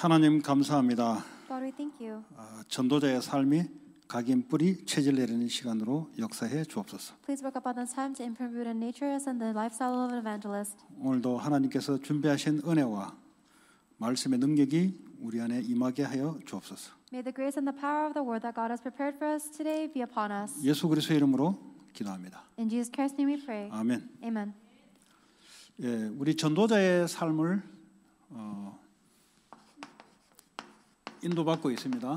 하나님 감사합니다. God, we thank you. 아, 전도자의 삶이 각인 뿌리 체질 내리는 시간으로 역사해 주옵소서. Please work upon this time to improve in nature and the lifestyle of an evangelist. 오늘도 하나님께서 준비하신 은혜와 말씀의 능력이 우리 안에 임하게 하여 주옵소서. May the grace and the power of the word that God has prepared for us today be upon us. 예수 그리스도의 이름으로 기도합니다. In Jesus Christ's name we pray. 아멘. Amen. 예, 우리 전도자의 삶을 어, 인도받고 있습니다.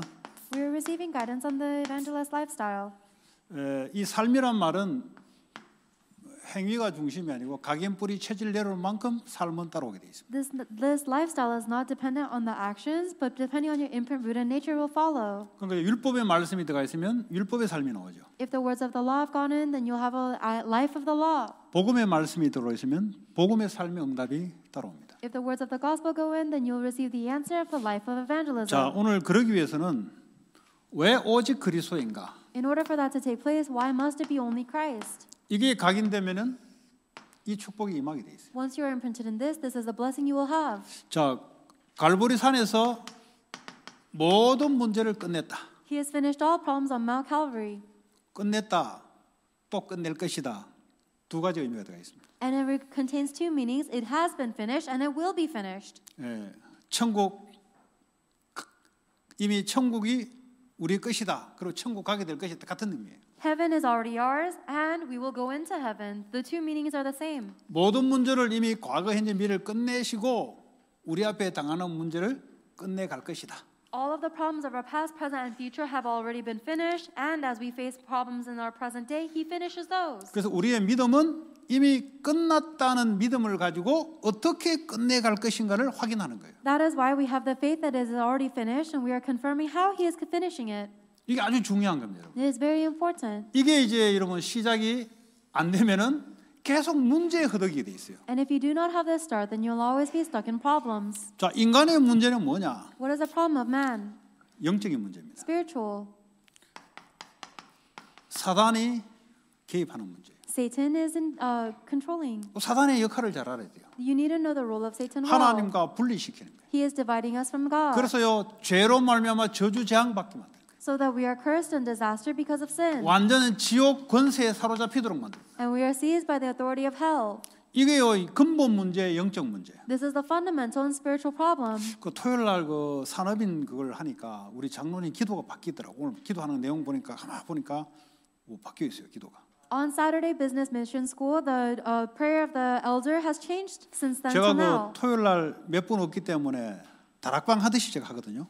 We are receiving guidance on the evangelist lifestyle. 에, 이 삶이란 말은 행위가 중심이 아니고 각인 뿌리 체질 내려올 만큼 삶은 따라오게 돼 있습니다. This this lifestyle is not dependent on the actions, but depending on your imprint, root in nature will follow. 그러니까 율법의 말씀이 들어가 있으면 율법의 삶이 나오죠. If the words of the law have gone in, then you'll have a life of the law. 복음의 말씀이 들어 있으면 복음의 삶의 응답이 따라옵니다. If the words of the gospel go in, then you'll receive the answer of the life of evangelism. 자, 오늘 그러기 위해서는 왜 오직 그리스도인가? In order for that to take place, why must it be only Christ? 이게 각인되면은 이 축복이 임하게 돼 있어요. Once you are imprinted in this, this is the blessing you will have. 자, 갈보리 산에서 모든 문제를 끝냈다. He has finished all problems on Mount Calvary. 끝냈다. 또 끝낼 것이다. 두 가지 의미가 들어가 있습니다. And it contains two meanings. It has been finished and it will be finished. 예, 천국 이미 천국이 우리 것이다. 그리고 천국 가게 될 것이다. 같은 의미예요. Heaven is already ours and we will go into heaven. The two meanings are the same. 모든 문제를 이미 과거, 현재, 미래를 끝내시고 우리 앞에 당하는 문제를 끝내 갈 것이다. All of the problems of our past, present, and future have already been finished. And as we face problems in our present day, He finishes those. 그래서 우리의 믿음은 이미 끝났다는 믿음을 가지고 어떻게 끝내 갈 것인가를 확인하는 거예요. That is why we have the faith that is already finished and we are confirming how He is finishing it. 이게 아주 중요한 겁니다. 여러분. It is very important. 이게 이제 여러분 시작이 안 되면은 계속 문제에 허덕이게 돼 있어요. And if you do not have this start, then you'll always be stuck in problems. 자, 인간의 문제는 뭐냐? What is the problem of man? 영적인 문제입니다. Spiritual. 사단이 개입하는 문제. Satan is in, uh, controlling. 사단의 역할을 잘 알아야 돼요. You need to know the role of Satan well. 하나님과 분리시키는 거예요. He is dividing us from God. 그래서요 죄로 말미암아 저주 재앙 받게 거예요. So that we are cursed and disaster because of sin. 완전 지옥 권세에 사로잡히도록 거예요. And we are seized by the authority of hell. 이게요 이 근본 문제, 영적 문제. This is the fundamental and spiritual problem. 그 토요일 날그 산업인 그걸 하니까 우리 장로님 기도가 바뀌더라고. 오늘 기도하는 내용 보니까 가만 보니까 뭐 바뀌어 있어요 기도가. On Saturday Business Mission School, the uh, prayer of the elder has changed since then 제가 till now. 그 토요일 날 몇 분 없기 때문에 다락방 하듯이 제가 하거든요.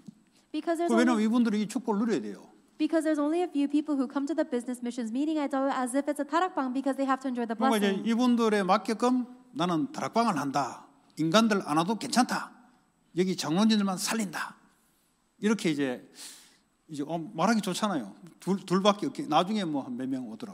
Because there's 그 왜냐면 only, 이분들이 이 축복을 누려야 돼요. because there's only a few people who come to the business missions meeting. I do it as if it's a tarakbang because they have to enjoy the 그러니까 이제 blessing. 이분들에 맞게끔 나는 다락방을 한다. 인간들 안 와도 괜찮다. 여기 장로님들만 살린다. 이렇게 이제 이제 어, 말하기 좋잖아요. 둘 둘밖에 없게 나중에 뭐 몇 명 오더라.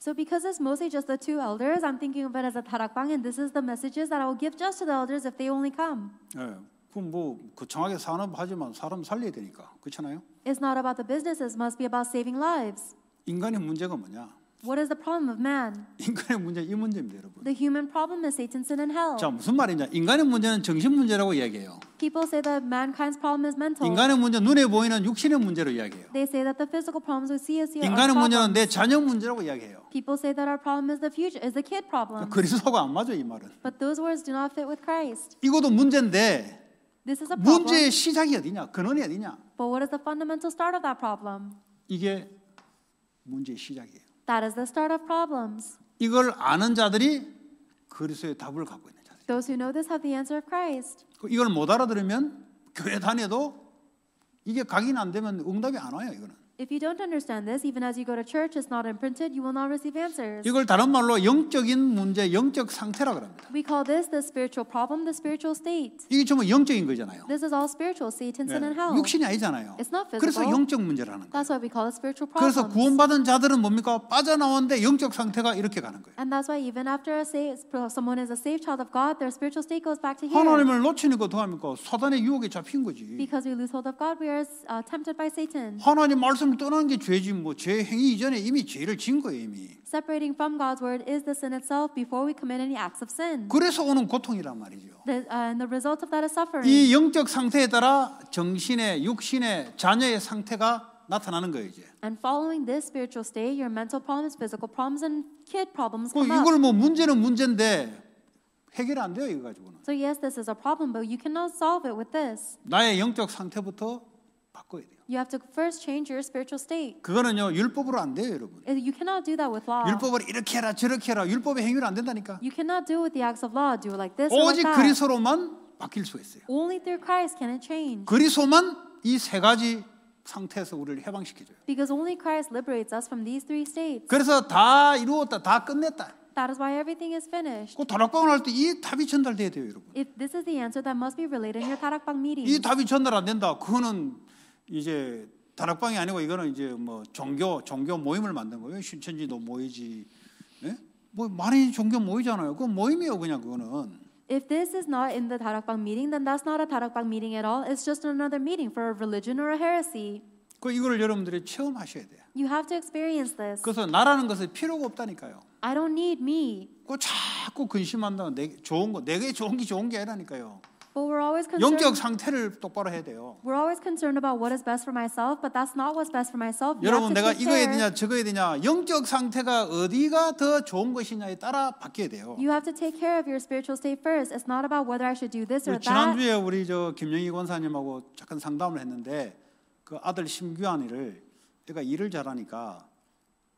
So because it's mostly just the two elders, I'm thinking of it as a tarakbang, and this is the messages that I will give just to the elders if they only come. 예. 뭐 거창하게 산업하지만 사람 살려야 되니까 그렇잖아요. It's not about the businesses, it must be about saving lives. 인간의 문제가 뭐냐? What is the problem of man? 인간의 문제 이 문제입니다, 여러분. The human problem is Satan's sin and hell. 자 무슨 말이냐? 인간의 문제는 정신 문제라고 이야기해요. People say that mankind's problem is mental. 인간의 문제 눈에 보이는 육신의 문제로 이야기해요. They say that the physical problems we see is the 인간의 문제는. 내 자녀 문제라고 이야기해요. People say that our problem is the future, is the kid problem. 그리스도가 안 맞아 이 말은. But those words do not fit with Christ. 이것도 문제인데 This is a problem. 문제의 시작이 어디냐? 근원이 어디냐? But what is the fundamental start of that problem? 이게 문제의 시작이에요. That is the start of problems. 이걸 아는 자들이 그리스도의 답을 갖고 있는 자들. Those who know this have the answer of Christ. 이걸 못 알아들으면 교회 다녀도 이게 각인 안 되면 응답이 안 와요. 이거는. If you don't understand this, even as you go to church, it's not imprinted, you will not receive answers. 이걸 다른 말로 영적인 문제, 영적 상태라 그럽니다. We call this the spiritual problem, the spiritual state. 이게 전부 영적인 거잖아요. This is all spiritual, Satan, sin, 예. and hell. 육신이 아니잖아요. It's not 그래서 physical. 영적 문제라는 거예요. That's why we call it spiritual 그래서 problems. 구원받은 자들은 뭡니까? 빠져나오는데 영적 상태가 이렇게 가는 거예요. And that's why even after a sa- someone is a saved child of God, their spiritual state goes back to here. 하나님을 놓치니까 어떡합니까? 사단의 유혹에 잡힌 거지. Because we lose hold of God, we are uh, tempted by Satan. 하나님 말씀 말씀을 떠나는 게 죄지 뭐죄 행위 이전에 이미 죄를 지은 거예요 이미. Separating from God's word is the sin itself before we commit any acts of sin. 그래서 오는 고통이란 말이죠. The, uh, and the result of that is suffering. 이 영적 상태에 따라 정신의 육신의 자녀의 상태가 나타나는 거예요 이제. And following this spiritual state, your mental problems, physical problems, and kid problems 그 come up. 이걸 뭐 문제는 문제인데 해결 안 돼요 이거 가지고는. So yes, this is a problem, but you cannot solve it with this. 나의 영적 상태부터 바꿔야 돼요. You have to first change your spiritual state. 그거는요 율법으로 안 돼요 여러분. Uh, You cannot do that with law. 율법을 이렇게 해라 저렇게 해라 율법의 행위로 안 된다니까. You cannot do with the acts of law. Do it like this or like 오직 that. 그리스도로만 바뀔 수 있어요. Only through Christ can it change. 그리스도만 이 세 가지 상태에서 우리를 해방시켜줘요. Because only Christ liberates us from these three states. 그래서 다 이루었다, 다 끝냈다. That is why everything is finished. 그 다락방을 할 때 이 답이 전달돼야 돼요, 여러분. If this is the answer that must be related in your tarakbang meeting. 이 답이 전달 안 된다. 그거는 이제 다락방이 아니고 이거는 이제 뭐 종교 종교 모임을 만든 거예요. 신천지도 모이지. 예? 뭐 많이 종교 모이잖아요. 그 모임이에요, 그냥 그거는. If this is not in the tarakbang meeting, then that's not a tarakbang meeting at all. It's just another meeting for a religion or a heresy. 그 이거를 여러분들이 체험하셔야 돼요. You have to experience this. 그래서 나라는 것은 필요가 없다니까요. I don't need me. 그 자꾸 근심한다고 내 좋은 거 내게 좋은 게 좋은 게 아니라니까요. But we're always 영적 concerned. 상태를 똑바로 해야 돼요. We're always concerned about what is best for myself, but that's not what's best for myself. You 여러분 have to 내가 이거 해야 care. 되냐 저거 해야 되냐 영적 상태가 어디가 더 좋은 것이냐에 따라 바뀌어야 돼요. You have to take care of your spiritual state first. It's not about whether I should do this or 우리 that. 지난주에 우리 저 김영희 권사님하고 잠깐 상담을 했는데 그 아들 심규환이를 얘가 일을 잘하니까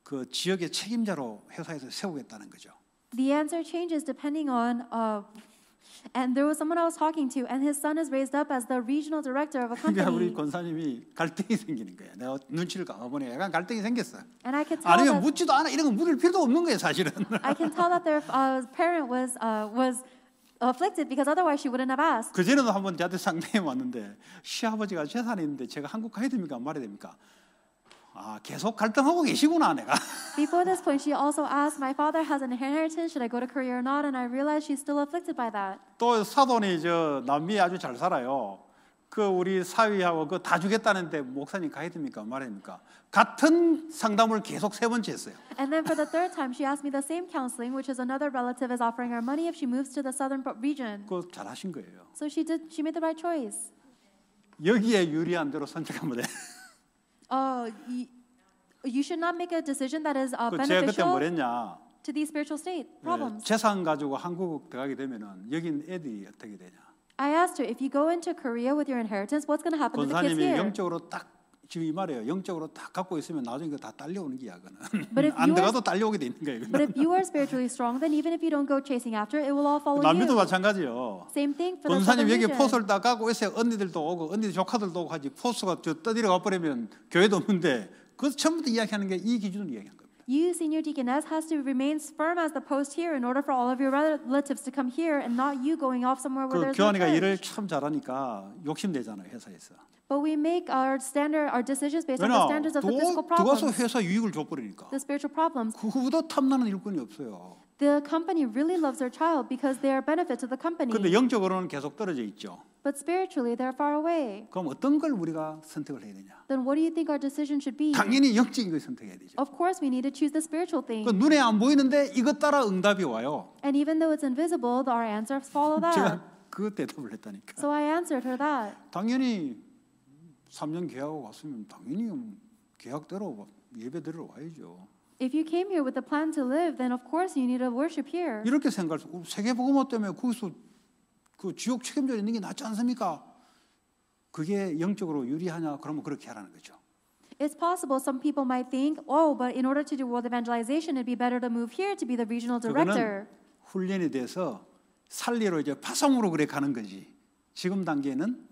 그 지역의 책임자로 회사에서 세우겠다는 거죠. The answer changes depending on. Uh, and there was someone I was talking to, and his son is raised up as the regional director of a 그러니까 우리 company. 권사님이 갈등이 생기는 거예요. 내가 눈치를 까보니 약간 갈등이 생겼어. And I could tell 아니면 that 묻지도 않아 이런 거 물을 필요도 없는 거예요 사실은. I can tell that their uh, parent was uh, was afflicted because otherwise she wouldn't have asked. 그 전에도 한번 저한테 상담해 왔는데 시아버지가 재산이 있는데 제가 한국 가야 됩니까 말해야 됩니까? 아 계속 갈등하고 계시구나 내가. Before this point, she also asked, "My father has an inheritance. Should I go to Korea or not?" And I realized she's still afflicted by that. 또 사돈이 저 남미에 아주 잘 살아요. 그 우리 사위하고 그 다 주겠다는데 목사님 가야 됩니까 말해야 됩니까? 같은 상담을 계속 세 번째 했어요. And then for the third time, she asked me the same counseling, which is another relative is offering her money if she moves to the southern region. 그 잘하신 거예요. So she did. She made the right choice. 여기에 유리한 대로 선택하면 돼. Oh, you, you should not make a decision that is uh, 그 제가 그때 beneficial 뭐랬냐? to these spiritual state 예, problems. 재산 가지고 한국 들어가게 되면은 여긴 애들이 어떻게 되냐? I asked her, if you go into Korea with your inheritance, what's going to happen to the kids 권사님이 here? 영적으로 딱 지금 이 말이에요. 영적으로 딱 갖고 있으면 나중에 다 딸려오는 게야 그는. 안 들어가도 딸려오게 돼 있는 거예요. But if you are spiritually strong, then even if you don't go chasing after, it will all follow 남미도 you. 마찬가지요. Same thing for the 권사님 여기. 포스를 딱 갖고 있어요. 언니들도 오고 언니 조카들도 오고 하지 포스가 저 떠들어 가버리면 교회도 없는데 그 처음부터 이야기하는 게 이 기준을 이야기한 겁니다. You, senior deaconess, has to remain firm as the post here in order for all of your relatives to come here and not you going off somewhere where 그 there's no 교환이가 일을 church. 참 잘하니까 욕심내잖아요 회사에서. But we make our standard, our decisions based on the 왜냐 standards of the physical 들어가서 problems, 회사 유익을 줘버리니까. the spiritual problems. 그보다 탐나는 일꾼이 없어요. The company really loves their child because they are benefit to the company. 근데 영적으로는 계속 떨어져 있죠. But spiritually, they're far away. 그럼 어떤 걸 우리가 선택을 해야 되냐? Then what do you think our decision should be? 당연히 영적인 걸 선택해야 되죠. Of course, we need to choose the spiritual thing. 그 눈에 안 보이는데 이것 따라 응답이 와요. And even though it's invisible, our answers follow that. 제가 그 대답을 했다니까. So I answered her that. 당연히 3년 계약하고 왔으면 당연히 계약대로 예배 드리러 와야죠. If you came here with a plan to live, then of course you need to worship here. 이렇게 생각할 수 세계복음화 때문에 거기서 그 지옥 책임져 있는 게 낫지 않습니까? 그게 영적으로 유리하냐? 그러면 그렇게 하라는 거죠. It's possible some people might think, oh, but in order to do world evangelization, it'd be better to move here to be the regional director. 훈련이 돼서 살리로 이제 파송으로 그래 가는 거지. 지금 단계는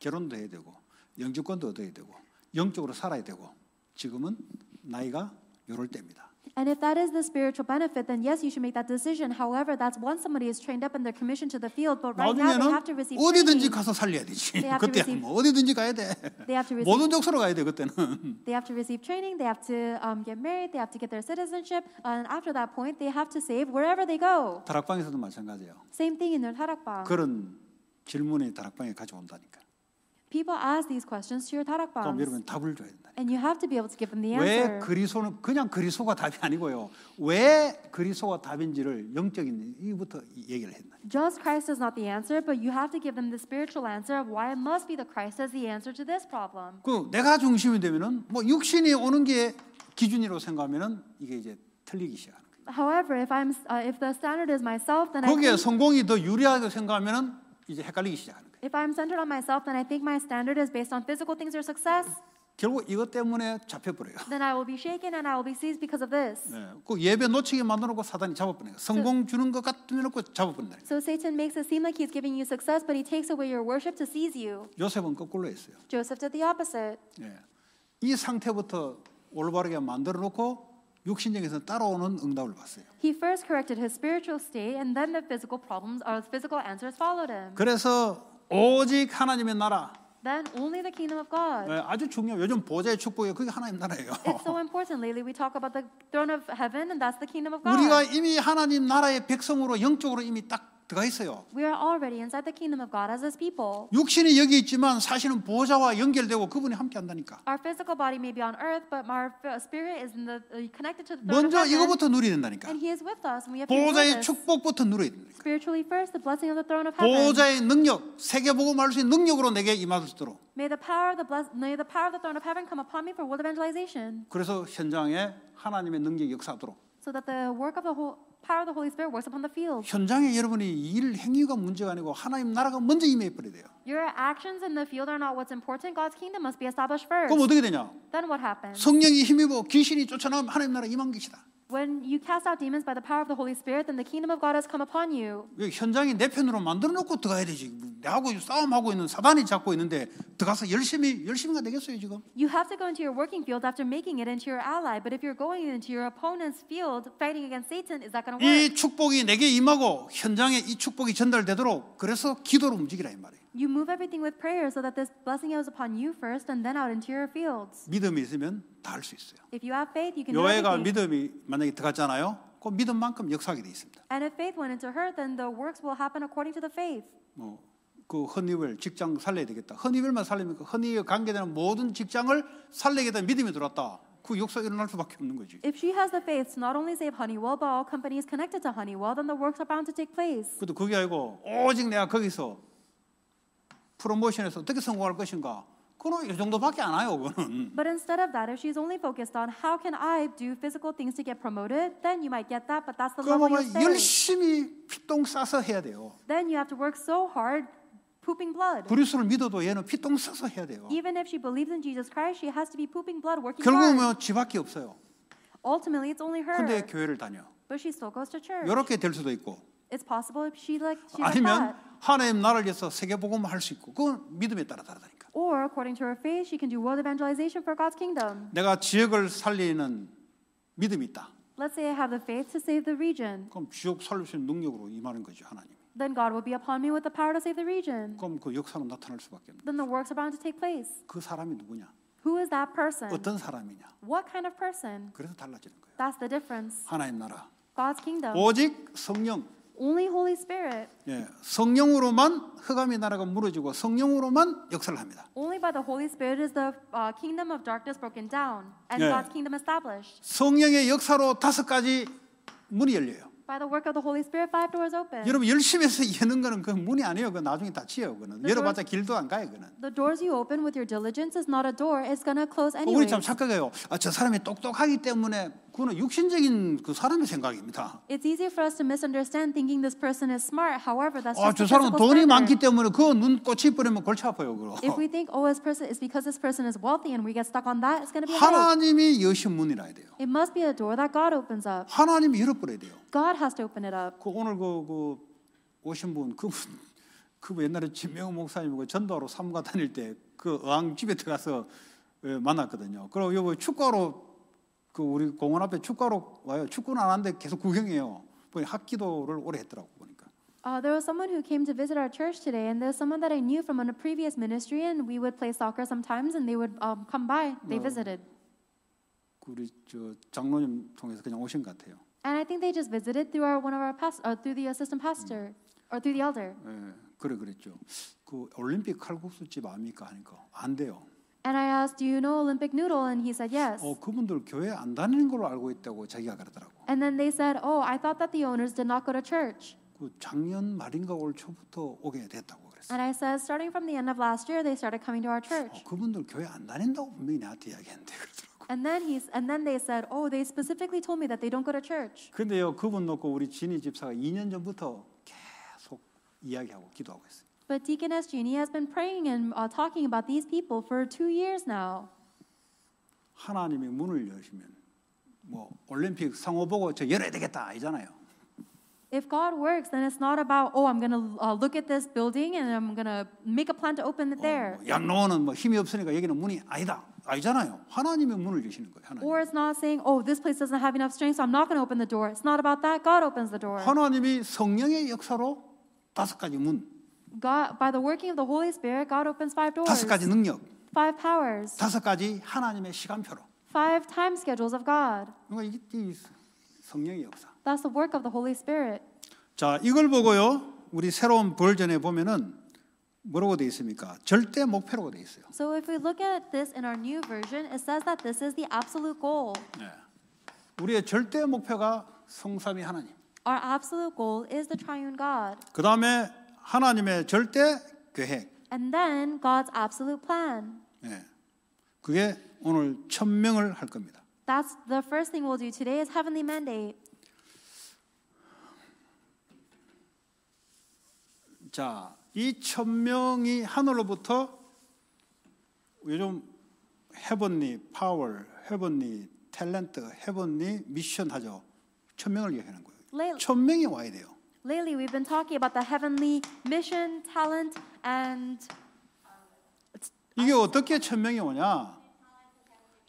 결혼도 해야 되고 영주권도 얻어야 되고 영적으로 살아야 되고 지금은 나이가 요럴 때입니다. And if that is the spiritual benefit, then yes, you should make that decision. However, that's once somebody is trained up and they're commissioned to the field. But right now, they 나중에는 have to receive 어디든지 training. 가서 살려야 되지. They have to 그때 receive- 뭐 어디든지 가야 돼. They have to receive 모든 족소로 가야 돼 그때는. They have to receive training, they have to um, get married, they have to get their citizenship, and after that point, they have to save wherever they go. 다락방에서도 마찬가지예요. Same thing in their tarakba. 그런 질문이 다락방에 가져온다니까. People ask these questions to your 그럼 tarakbams, 여러분 답을 줘야 된다. and you have to be able to give them the 왜 answer. 그리스도는 그냥 그리스도가 답이 아니고요. 왜 그리스도가 답인지를 영적인 이부터 얘기를 했나. Just Christ is not the answer, but you have to give them the spiritual answer of why it must be the Christ as the answer to this problem. 그 내가 중심이 되면은 뭐 육신이 오는 게 기준이라고 생각하면은 이게 이제 틀리기 시작하는 거예요. However, if I'm uh, if the standard is myself, then I 거기에 성공이 더 유리하다고 생각하면은 이제 헷갈리기 시작하는 거예요. If I'm centered on myself, then I think my standard is based on physical things or success. 결국 이것 때문에 잡혀버려요. Then I will be shaken and I will be seized because of this. 네, 그 예배 놓치게 만들어놓고 사단이 잡아버리는 거예요. 성공 주는 것 같으면 놓고 잡아버린다. So Satan makes it seem like he's giving you success, but he takes away your worship to seize you. 요셉은 거꾸로 했어요. Joseph did the opposite. 예. 이 상태부터 올바르게 만들어 놓고 육신적에서 따라오는 응답을 봤어요. He first corrected his spiritual state, and then the physical problems or physical answers followed him. 그래서 오직 하나님의 나라 Then only the kingdom of God. 예, 아주 중요해요. 요즘 보좌의 축복이 그게 하나님 나라예요. It's so important. Lately, we talk about the throne of heaven, and that's the kingdom of 우리가 God. 이미 하나님 나라의 백성으로 영적으로 이미 딱 들어가 있어요. We are already inside the kingdom of God as His people. 육신이 여기 있지만 사실은 보좌와 연결되고 그분이 함께 한다니까. Our physical body may be on earth, but our spirit is in the, uh, connected to the throne of 먼저 heaven, 이거부터 누려야 된다니까. and He is with us, and we have to us. 축복부터 누려야 된다. Spiritually first, the blessing of the throne of heaven. 보좌의 능력, 세계복음 할수 있는 능력으로 내게 임하도록. May the power of the bless- may the power of the throne of heaven come upon me for world evangelization, 그래서 현장에 하나님의 능력이 역사하도록. so that the work of the whole power of the Holy Spirit works upon the field. 현장에 여러분이 일 행위가 문제가 아니고 하나님 나라가 먼저 임해 버려야 돼요. Your actions in the field are not what's important. God's kingdom must be established first. 그럼 어떻게 되냐? Then what happens? 성령이 힘입어 귀신이 쫓아나면 하나님 나라 임한 것이다. When you cast out demons by the power of the Holy Spirit, then the kingdom of God has come upon you. 현장이 내 편으로 만들어 놓고 들어가야 되지. 내하고 싸움하고 있는 사단이 잡고 있는데 들어가서 열심히 열심히가 되겠어요 지금? You have to go into your working field after making it into your ally. But if you're going into your opponent's field fighting against Satan, is that going to work? 이 축복이 내게 임하고 현장에 이 축복이 전달되도록 그래서 기도로 움직이라 이 말이에요. You move everything with prayer so that this blessing is upon you first and then out into your fields. 믿음이 있으면 다 할 수 있어요. If you have faith, you can do everything. 믿음이 만약에 들어갔잖아요. 그 믿음만큼 역사하게 돼 있습니다. And if faith went into her, then the works will happen according to the faith. 뭐그 허니웰 직장 살려야 되겠다. 허니웰만 살리면 그 허니에 관계되는 모든 직장을 살리겠다는 믿음이 들어왔다. 그 역사 일어날 수밖에 없는 거지. If she has the faith to not only save Honeywell, but all companies connected to Honeywell, then the works are bound to take place. 그것도 그게 아니고 오직 내가 거기서 프로모션에서 어떻게 성공할 것인가. 그거는 이 정도밖에 안 와요. 그거는. But instead of that, if she's only focused on how can I do physical things to get promoted, then you might get that, but that's the level 그러면 you stay. 열심히 피똥 싸서 해야 돼요. Then you have to work so hard, pooping blood. 그리스도를 믿어도 얘는 피똥 싸서 해야 돼요. Even if she believes in Jesus Christ, she has to be pooping blood, working 결국은 hard. 뭐 지밖에 없어요. Ultimately, it's only her. 근데 교회를 다녀. But she still goes to church. 이렇게 될 수도 있고 It's possible if she like she like 아니면 that. 하나님 나라를 위해서 세계 복음 할수 있고 그건 믿음에 따라 다르다니까. Or according to her faith, she can do world evangelization for God's kingdom. 내가 지역을 살리는 믿음이 있다. Let's say I have the faith to save the region. 그럼 지역 살릴 수 있는 능력으로 임하는 거죠 하나님. Then God will be upon me with the power to save the region. 그럼 그 역사는 나타날 수밖에 없는. Then the works are bound to take place. 그 사람이 누구냐? Who is that person? 어떤 사람이냐? What kind of person? 그래서 달라지는 거예요. That's the difference. 하나님 나라. God's kingdom. 오직 성령. Only Holy Spirit. 예, 성령으로만 흑암의 나라가 무너지고 성령으로만 역사를 합니다. Only by the Holy Spirit is the uh, kingdom of darkness broken down and Yeah. God's kingdom established. 성령의 역사로 다섯 가지 문이 열려요. By the work of the Holy Spirit, five doors open. 여러분 열심히 해서 여는 거는 그 문이 아니에요. 그 나중에 닫혀요. 그는 The 열어봤자 길도 안 가요. 그는. The doors you open with your diligence is not a door; it's gonna close 우리 anyway. 참 착각해요. 아, 저 사람이 똑똑하기 때문에 그거는 육신적인 그 사람의 생각입니다. It's easy for us to misunderstand thinking this person is smart. However, that's 아, 저 just a 사람은 돈이. 많기 때문에 그 눈 꽂히 버리면 골치 아파요. 그거. If we think, oh, this person is because this person is wealthy and we get stuck on that, it's going to be a. 하나님이 여신 문이라 해야 돼요. It must be a door that God opens up. 하나님이 열어 버려야 돼요. God has to open it up. 그 오늘 그, 그 오신 분 그분 그분 옛날에 진명호 목사님하고 전도하러 사무가 다닐 때 그 어항 집에 들어가서 예, 만났거든요. 그리고 여기 축구하러 그 우리 공원 앞에 축구하러 와요. 축구는 안 하는데 계속 구경해요. 보니 학기도를 오래 했더라고 보니까. Uh, there was someone who came to visit our church today, and there's someone that I knew from a previous ministry, and we would play soccer sometimes, and they would um, come by. They visited. 그 우리 저 장로님 통해서 그냥 오신 것 같아요. And I think they just visited through our one of our past, uh, through the assistant pastor or through the elder. 예. 그래 그랬죠. 그 올림픽 칼국수집 아닙니까 하니까 안 돼요. And I asked, Do you know Olympic Noodle? And he said, Yes. 어 그분들 교회 안 다니는 걸로 알고 있다고 자기가 그러더라고. And then they said, Oh, I thought that the owners did not go to church. 그 작년 말인가 올 초부터 오게 됐다고 그랬어. And I said, Starting from the end of last year, they started coming to our 어, church. 그분들 교회 안 다닌다고 분명히 나한테 이야기했는데 그러더라고. And then he's, and then they said, Oh, they specifically told me that they don't go to church. 근데요 그분 놓고 우리 진희 집사가 2년 전부터 계속 이야기하고 기도하고 있어요. But Deaconess Jeannie has been praying and uh, talking about these people for two years now. 하나님이 문을 여시면 뭐 올림픽 상호 보고 저 열어야 되겠다 아니잖아요. If God works, then it's not about, oh, I'm going to uh, look at this building and I'm going to make a plan to open it there. 어, 양로원은 뭐 힘이 없으니까 여기는 문이 아니다. 아니잖아요. 하나님이 문을 여시는 거예요. 하나님. Or it's not saying, oh, this place doesn't have enough strength, so I'm not going to open the door. It's not about that. God opens the door. 하나님이 성령의 역사로 다섯 가지 문, God, by the working of the Holy Spirit, God opens five doors, 다섯 가지 능력, five powers, 다섯 가지 하나님의 시간표로. five time schedules of God. 그러니까 이게 이 성령의 역사. That's the work of the Holy Spirit. 자, 이걸 보고요. 우리 새로운 버전에 보면은 뭐라고 돼 있습니까? 절대 목표라고 돼 있어요. So if we look at this in our new version, it says that this is the absolute goal. 네. 우리의 절대 목표가 성삼위 하나님. Our absolute goal is the triune God. 그 다음에 하나님의 절대 계획. And then God's absolute plan. 예. 그게 오늘 천명을 할 겁니다. That's the first thing we'll do today is heavenly mandate. 자, 이 천명이 하늘로부터 요즘 heavenly power, heavenly talent, heavenly mission 하죠. 천명을 얘기하는 거예요. 천명이 와야 돼요. Lately we've been talking about the heavenly mission, talent, and 이게 어떻게 천명이 오냐?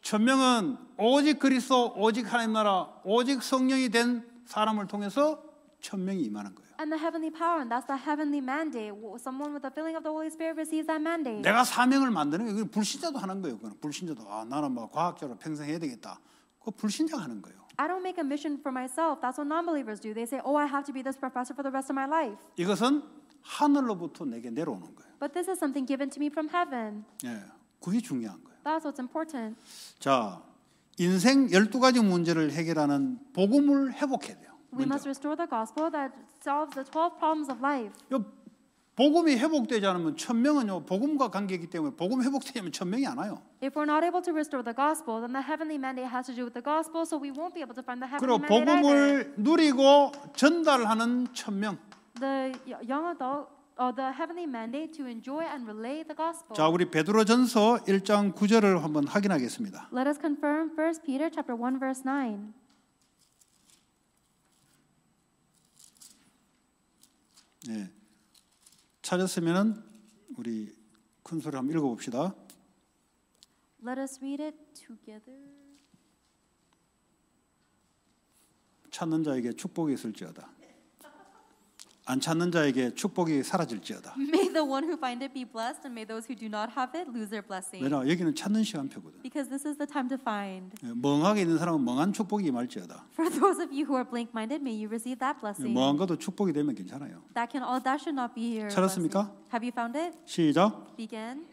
천명은 오직 그리스도, 오직 하나님 나라, 오직 성령이 된 사람을 통해서 천명이 임하는 거예요. and the heavenly power, and that's the heavenly mandate. Someone with the filling of the Holy Spirit receives that mandate. 내가 사명을 만드는 게 그건 불신자도 하는 거예요. 그건 불신자도 아 나는 뭐 과학자로 평생 해야 되겠다. 그거 불신자가 하는 거예요. I don't make a mission for myself. That's what non-believers do. They say, "Oh, I have to be this professor for the rest of my life." 이것은 하늘로부터 내게 내려오는 거예요. But this is something given to me from heaven. 예, 그게 중요한 거예요. That's what's important. 자, 인생 12가지 문제를 해결하는 복음을 회복해야 돼요. We 먼저. must restore the gospel that solves the 12 problems of life. 요 복음이 회복되지 않으면 천명은요 복음과 관계이기 때문에 복음 회복되면 천명이 안 와요. If we're not able to restore the gospel, then the heavenly mandate has to do with the gospel, so we won't be able to find the heavenly 그리고 mandate. 복음을 누리고 전달하는 천명. The young adult, or the heavenly mandate to enjoy and relay the gospel. 자, 우리 베드로전서 1장 9절을 한번 확인하겠습니다. Let us confirm 1 Peter chapter 1 verse 9. 예. 찾았으면은 우리 큰 소리 한번 읽어 봅시다. Let us read it together. 찾는 자에게 축복이 있을지어다. 안 찾는 자에게 축복이 사라질지어다. May the one who find it be blessed, and may those who do not have it lose their blessing. 왜냐 여기는 찾는 시간표거든. Because this is the time to find. 예, 멍하게 있는 사람은 멍한 축복이 임할지어다. For those of you who are blank-minded, may you receive that 예, blessing. 멍한 것도 축복이 되면 괜찮아요. That can all that should not be here. 찾았습니까? Have you found it? 시작. Begin.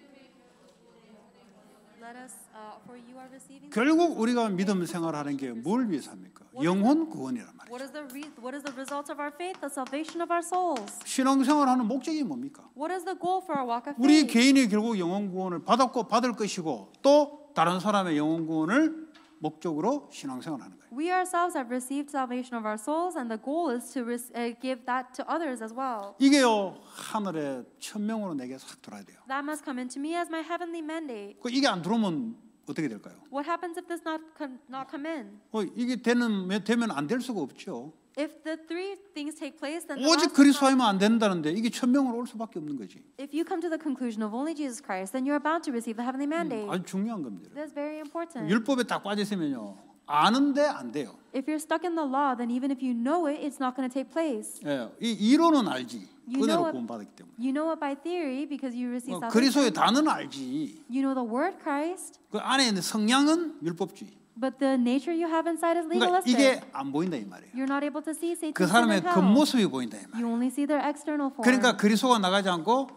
Let us, uh. 결국 우리가 믿음 생활하는 게 뭘 위해서 합니까? 영혼 구원이란 말이에요. What is the re- what is the result of our faith? The salvation of our souls. 신앙생활하는 목적이 뭡니까? What is the goal for our walk of 우리 faith? 개인이 결국 영혼 구원을 받았고 받을 것이고 또 다른 사람의 영혼 구원을 목적으로 신앙생활하는 거예요. We ourselves have received salvation of our souls, and the goal is to uh, give that to others as well. 이게요 하늘의 천명으로 내게 싹 들어야 돼요. That must come into me as my heavenly mandate. 그 이게 안 들어오면 어떻게 될까요? What happens if this not con- not come in? 어, 이게 되는 되면 안 될 수가 없죠. If the three things take place, then the 오직 last is 그리스도 not- 하면 안 된다는데 이게 천명으로 올 수밖에 없는 거지. if you come to the conclusion of only Jesus Christ, then you are bound to receive the heavenly mandate. 아주 중요한 겁니다. That's very important. 율법에 딱 빠져 있으면요 아는데 안 돼요. If you're stuck in the law, then even if you know it, it's not going to take place. 예, 이 이론은 알지. You know 은혜로 what- 구원 받았기 때문에. You know it by theory because you receive 어. 그리스도의 단은 알지. You know the word Christ. 그 안에 있는 성향은 율법주의. But the nature you have inside is 그러니까 legalistic. 이게 안 보인다 이 말이에요. You're not able to see Satan's 그 사람의. 겉모습이 보인다 이 말이에요. You only see their external form. 그러니까 그리스도가 나가지 않고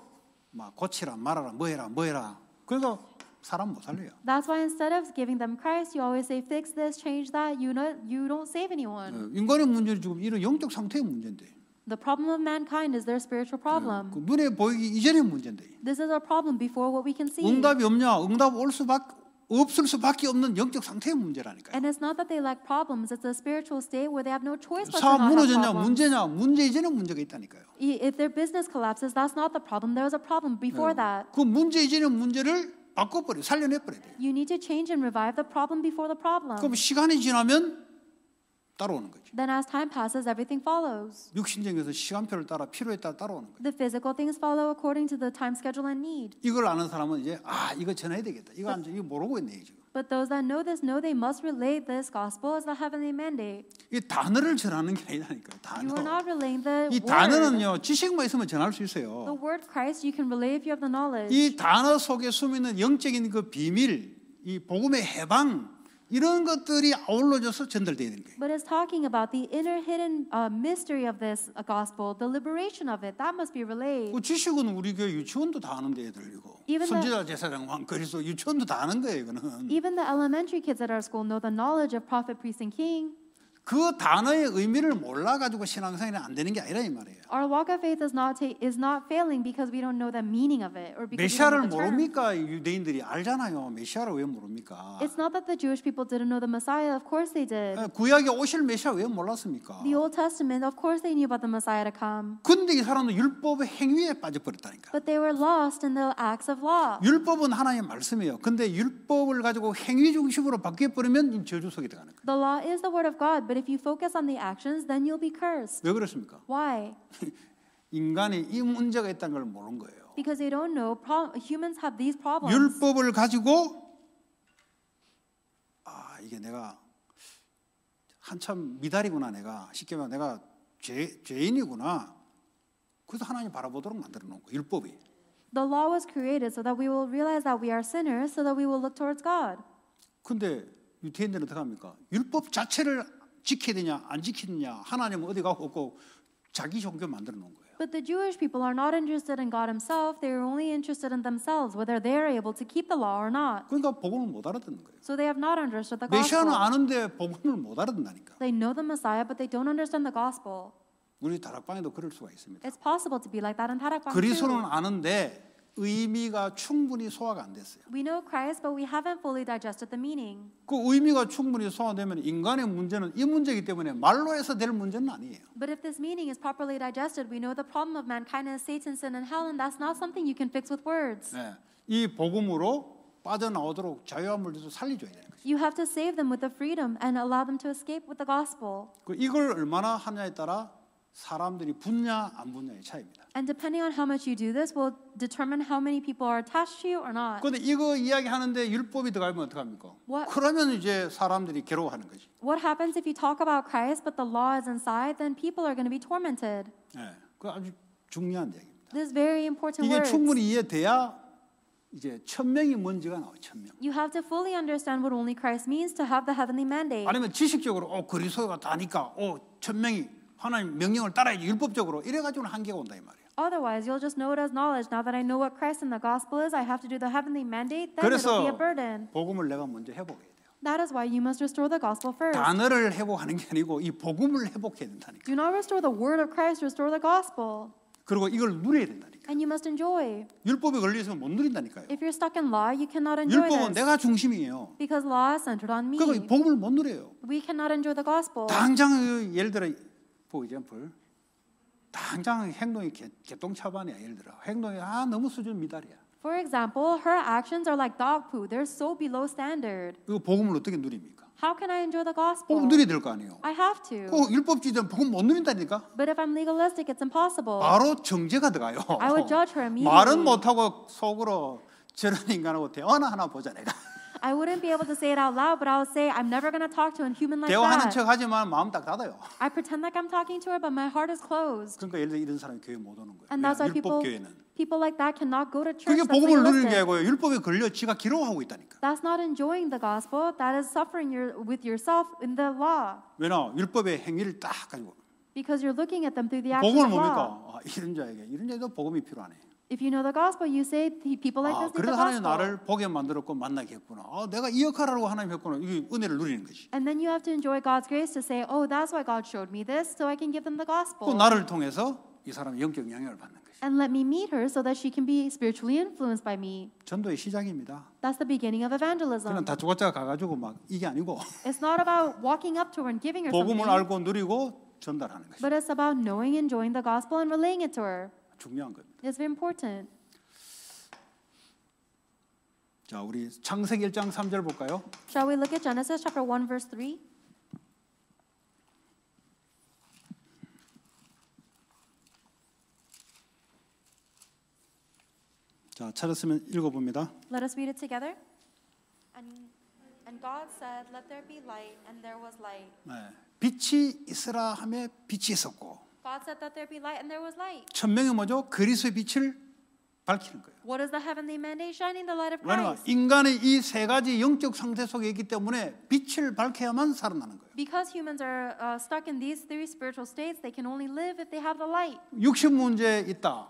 막 고치라 말아라 뭐해라 뭐해라. 그러니까 사람 못 살려요. That's why instead of giving them Christ, you always say, fix this, change that. You know, you don't save anyone. 어, 인간의 문제는 지금 이런 영적 상태의 문제인데 The problem of mankind is their spiritual problem. 그 눈에 보이기 이전의 문제인데 This is our problem before what we can see. 응답이 없냐? 응답 올 수밖 없을 수밖에 없는 영적 상태의 문제라니까요. And it's not that they lack problems, it's a spiritual state where they have no choice but to not have 무너졌냐? problems. 문제냐? 문제 이전에 문제가 있다니까요. If their business collapses, that's not the problem. There was a problem before that. 그 문제 이전의 문제를 바꿔버려, 살려내버려야 돼요. You need to change and revive the problem before the problem. 그럼 시간이 지나면 따라오는 거지. Then as time passes, everything follows. 육신적에서 시간표를 따라 필요에 따라 따라오는 거예요. The physical things follow according to the time schedule and need. 이걸 아는 사람은 이제 아 이거 전해야 되겠다. 이거 안 전- 이거 모르고 있네 지금. But those that know this know they must relate this gospel as the heavenly mandate. 이 단어를 전하는 게 아니라니까요. You are 단어. not relaying the 이 word. 단어는요 지식만 있으면 전할 수 The 있어요. word Christ you can relay if you have the knowledge. 이 단어 속에 숨있는 영적인 그 비밀, 이 복음의 해방 이런 것들이 아울러져서 전달돼야 되는 거예요. But it's talking about the inner hidden uh, mystery of this uh, gospel, the liberation of it. That must be relayed. 그 지식은 우리 교회 유치원도 다 아는데 애들 이거. Even the- 선지자 제사장 왕 그리스도 유치원도 다 아는 거예요 이거는. Even the elementary kids at our school know the knowledge of prophet, priest, and king. 그 단어의 의미를 몰라 가지고 신앙생활이 안 되는 게 아니라 이 말이에요. Our walk of faith is not is not failing because we don't know the meaning of it or because 메시아를. 모릅니까? 유대인들이 알잖아요. 메시아를 왜 모릅니까? It's not that the Jewish people didn't know the Messiah. Of course they did. 예, 구약에 오실 메시아 왜 몰랐습니까? The Old Testament, of course they knew about the Messiah to come. 근데 이 사람은 율법의 행위에 빠져버렸다니까. But they were lost in the acts of law. 율법은 하나님의 말씀이에요. 근데 율법을 가지고 행위 중심으로 바뀌어 버리면 이 저주 속에 들어가는 거예요. The law is the word of God, but if you focus on the actions, then you'll be cursed. 왜 그렇습니까? Why? 인간이 이 문제가 있다는 걸 모르는 거예요. Because they don't know pro- humans have these problems. 율법을 가지고 아 이게 내가 한참 미달이구나 내가 쉽게 말해 내가 죄, 죄인이구나 그래서 하나님 바라보도록 만들어 놓은 거예요 율법이 The law was created so that we will realize that we are sinners, so that we will look towards God. 근데 유태인들은 어떻게 합니까 율법 자체를 지켜야 되냐 안 지키느냐 하나님은 어디 가고 없고 자기 종교 만들어 놓은 거예요 But the Jewish people are not interested in God Himself, they are only interested in themselves, whether they are able to keep the law or not. 그러니까 복음을 못 알아듣는 거예요 So they have not understood the 메시아는 gospel. 아는데 복음을 못 알아듣는다니까 They know the Messiah, but they don't understand the gospel. 우리 다락방에도 그럴 수가 있습니다 It's possible to be like that in Tarakbang 그리스도는. 아는데 의미가 충분히 소화가 안 됐어요 We know Christ, but we haven't fully digested the meaning. 그 의미가 충분히 소화되면 인간의 문제는 이 문제이기 때문에 말로 해서 될 문제는 아니에요. But if this meaning is properly digested, we know the problem of mankind is Satan, sin, and hell, and that's not something you can fix with words. 네. 이 복음으로 빠져나오도록 자유함을 줘서 살려줘야 되는 거죠. You have to save them with the freedom and allow them to escape with the gospel. 그 이걸 얼마나 하냐에 따라 사람들이 붙냐 안 붙냐의 차이입니다. And depending on how much you do this will determine how many people are attached to you or not. 그런데 이거 이야기하는데 율법이 들어가면 어떡합니까? What? 그러면 이제 사람들이 괴로워하는 거지. What happens if you talk about Christ but the law is inside? Then people are going to be tormented. 네. 그 아주 중요한 얘기입니다. This is very important 이게 words. 충분히 이해돼야 이제 천명이 뭔지가 나와요. 천명. You have to fully understand what only Christ means to have the heavenly mandate. 아니면 지식적으로 어 그리스도가 다니까 어 천명이 하나님 명령을 따라야지 율법적으로 이래 가지고는 한계가 온다 이 말이에요. Otherwise, you'll just know it as knowledge. Now that I know what Christ and the gospel is, I have to do the heavenly mandate. Then it'll be a burden. 복음을 내가 먼저 돼요. That is why you must restore the gospel first. 단어를 회복하는 게 아니고 이 복음을 회복해야 된다니까. Do not restore the word of Christ, restore the gospel. 그리고 이걸 누려야 된다니까. And you must enjoy. 율법에 걸려 있으면 못 누린다니까요. If you're stuck in law, you cannot enjoy 율법은 this. 내가 중심이에요. Because law is centered on me. 그러니까 이 복음을 못 누려요. We cannot enjoy the gospel. 당장 그 예를 들어 for example 당장 행동이 개, 개똥차반이야 예를 들어 행동이 아 너무 수준 미달이야. For example, her actions are like dog poo. They're so below standard. 이거 복음을 어떻게 누립니까? How can I enjoy the gospel? 복음 누려야 될거 아니에요. I have to. 그 율법주의자는 복음 못 누린다니까. But if I'm legalistic, it's impossible. 바로 정죄가 들어가요. I would judge her immediately. 말은 못하고 속으로 저런 인간하고 대화나 하나 보자 내가. I wouldn't be able to say it out loud, but I'll say, I'm never going to talk to a human like 대화하는 that. 척 하지만 마음 딱 닫아요. I pretend like I'm talking to her, but my heart is closed. 그러니까 예를 들어 이런 사람이 교회 못 오는 거예요. And that's why 왜? 율법 people, 교회는. people like that cannot go to church. 그게 That's 복음을 누리는 게 legalistic. 아니고요. 율법에 걸려 지가 기로하고 있다니까. That's not enjoying the gospel. That is suffering your, with yourself in the law. 왜냐? 율법의 행위를 딱 가지고 Because you're looking at them through the actions 복음을 of law. 뭡니까? 아, 이런 자에게 이런 자에도 복음이 필요하네. If you know the gospel, you say "The people like 아, this need 그래서 the 하나님 gospel. 나를 보게 만들었고 만나게 했구나. 아, 내가 이 역할을 하고 하나님 했구나. 이게 은혜를 누리는 거지. And then you have to enjoy God's grace to say, oh, that's why God showed me this, so I can give them the 또 gospel. 나를 통해서 이 사람이 영적 영향을 받는 거지. And let me meet her so that she can be spiritually influenced by me. 전도의 시작입니다. That's the beginning of 그냥 evangelism. 다짜고짜 가가지고 막 이게 아니고 It's not about walking up to her and giving her 복음을 something, 알고 누리고 전달하는 것이 but it's about knowing, enjoying the gospel, and relaying it to her. 중요한 겁니다. It's very important. 자, 우리 창세기 1장 3절 볼까요? Shall we look at Genesis chapter 1, verse 3? 자, 찾았으면 읽어 봅니다. Let us read it together. And, and God said, Let there be light, and there was light. 네. 빛이 있으라 하며 빛이 있었고 God said, Let there be light, and there was light. 천명이 뭐죠? 그리스도의 빛을 밝히는 거예요. What is the heavenly mandate? Shining the light of Christ. 인간의 이 세 가지 영적 상태 속에 있기 때문에 빛을 밝혀야만 살아나는 거예요. Because humans are uh, stuck in these three spiritual states, they can only live if they have the light. 육신 문제 있다.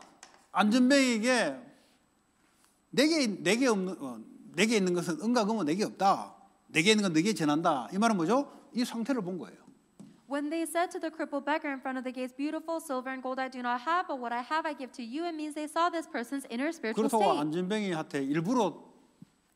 내게 내게 없는 어, 내게 있는 것은 은과 금은 내게 없다. 내게 있는 건 내게 전한다. 이 말은 뭐죠? 이 상태를 본 거예요. When they said to the crippled beggar in front of the gates, Beautiful silver and gold I do not have, but what I have I give to you, it means they saw this person's inner spiritual 그렇다고 state. 안전뱅이한테 일부러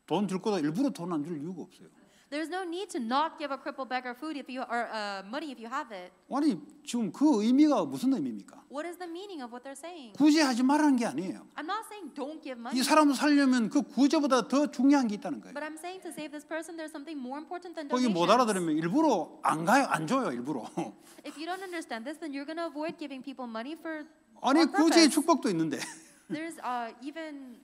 돈 줄 거다 일부러 돈 안 줄 이유가 없어요. There's no need to not give a crippled beggar food if you or uh, money if you have it. 아니 지금 그 의미가 무슨 의미입니까? What is the meaning of what they're saying? 구제 하지 말라는 게 아니에요. I'm not saying don't give money, 이 사람을 살려면 그 구제보다 더 중요한 게 있다는 거예요. but I'm saying to save this person, there's something more important than 거기 못 donations. 알아들으면 일부러 안 가요, 안 줘요, 일부러. If you don't understand this, then you're going to avoid giving people money for 아니 on 구제의 purpose. 축복도 있는데 There's uh, even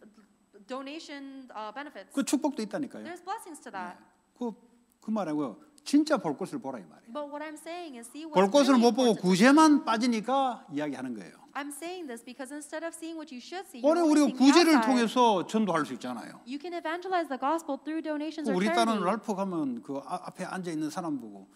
donation uh, benefits. 그 축복도 있다니까요. There's blessings to that. 그, 그 말하고요. 진짜 볼 것을 보라 이 말이에요. But what I'm saying is see 볼 것을 못 보고. 구제만 빠지니까 이야기하는 거예요. I'm saying this because instead of seeing what you should see, 오늘 우리가 구제를. 통해서 전도할 수 있잖아요. You can evangelize the gospel through donations or 우리 딸은. 랄프 가면 그 아- 앞에 앉아 있는 사람 보고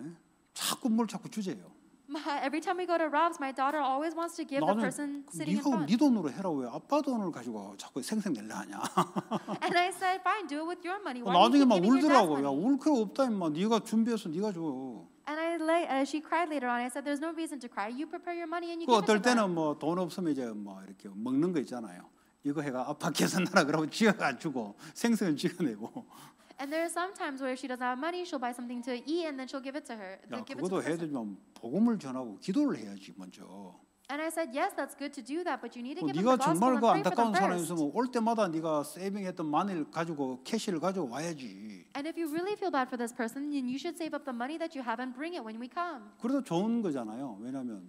예? 자꾸 뭘 자꾸 주제요. My, every time we go to Rob's, my daughter always wants to give the 나는 person sitting in 네가 front. 네 돈으로 해라 왜 아빠 돈을 가지고 자꾸 생생낼래 하냐. And I said, fine, do it with your money. Why 나중에 do you keep 막 giving your dad's 울더라고. 야 money? 울 필요 없다 임마. 네가 준비해서 네가 줘. And I lay, uh, she cried later on. I said, there's no reason to cry. You prepare your money and you 그 give it 어떨 to them. 때는 뭐 돈 없으면 이제 뭐 이렇게 먹는 거 있잖아요. 이거 해가 아빠 계산하라 그러고 지가 주고 생생을 찍어내고. And there are some times where if she doesn't have money, she'll buy something to eat and then she'll give it to her. 야 give it to 그것도 the 해야 person. 되지만 복음을 전하고 기도를 해야지 먼저. And I said, yes, that's good to do that, but you need to 그 give them 네가 the gospel 정말 and 그 pray for 안타까운 them 사람이 first. 있으면 올 때마다 네가 세이빙했던 마늘 가지고 캐시를 가지고 와야지. And if you really feel bad for this person, then you should save up the money that you have and bring it when we come. 그래도 좋은 거잖아요. 왜냐하면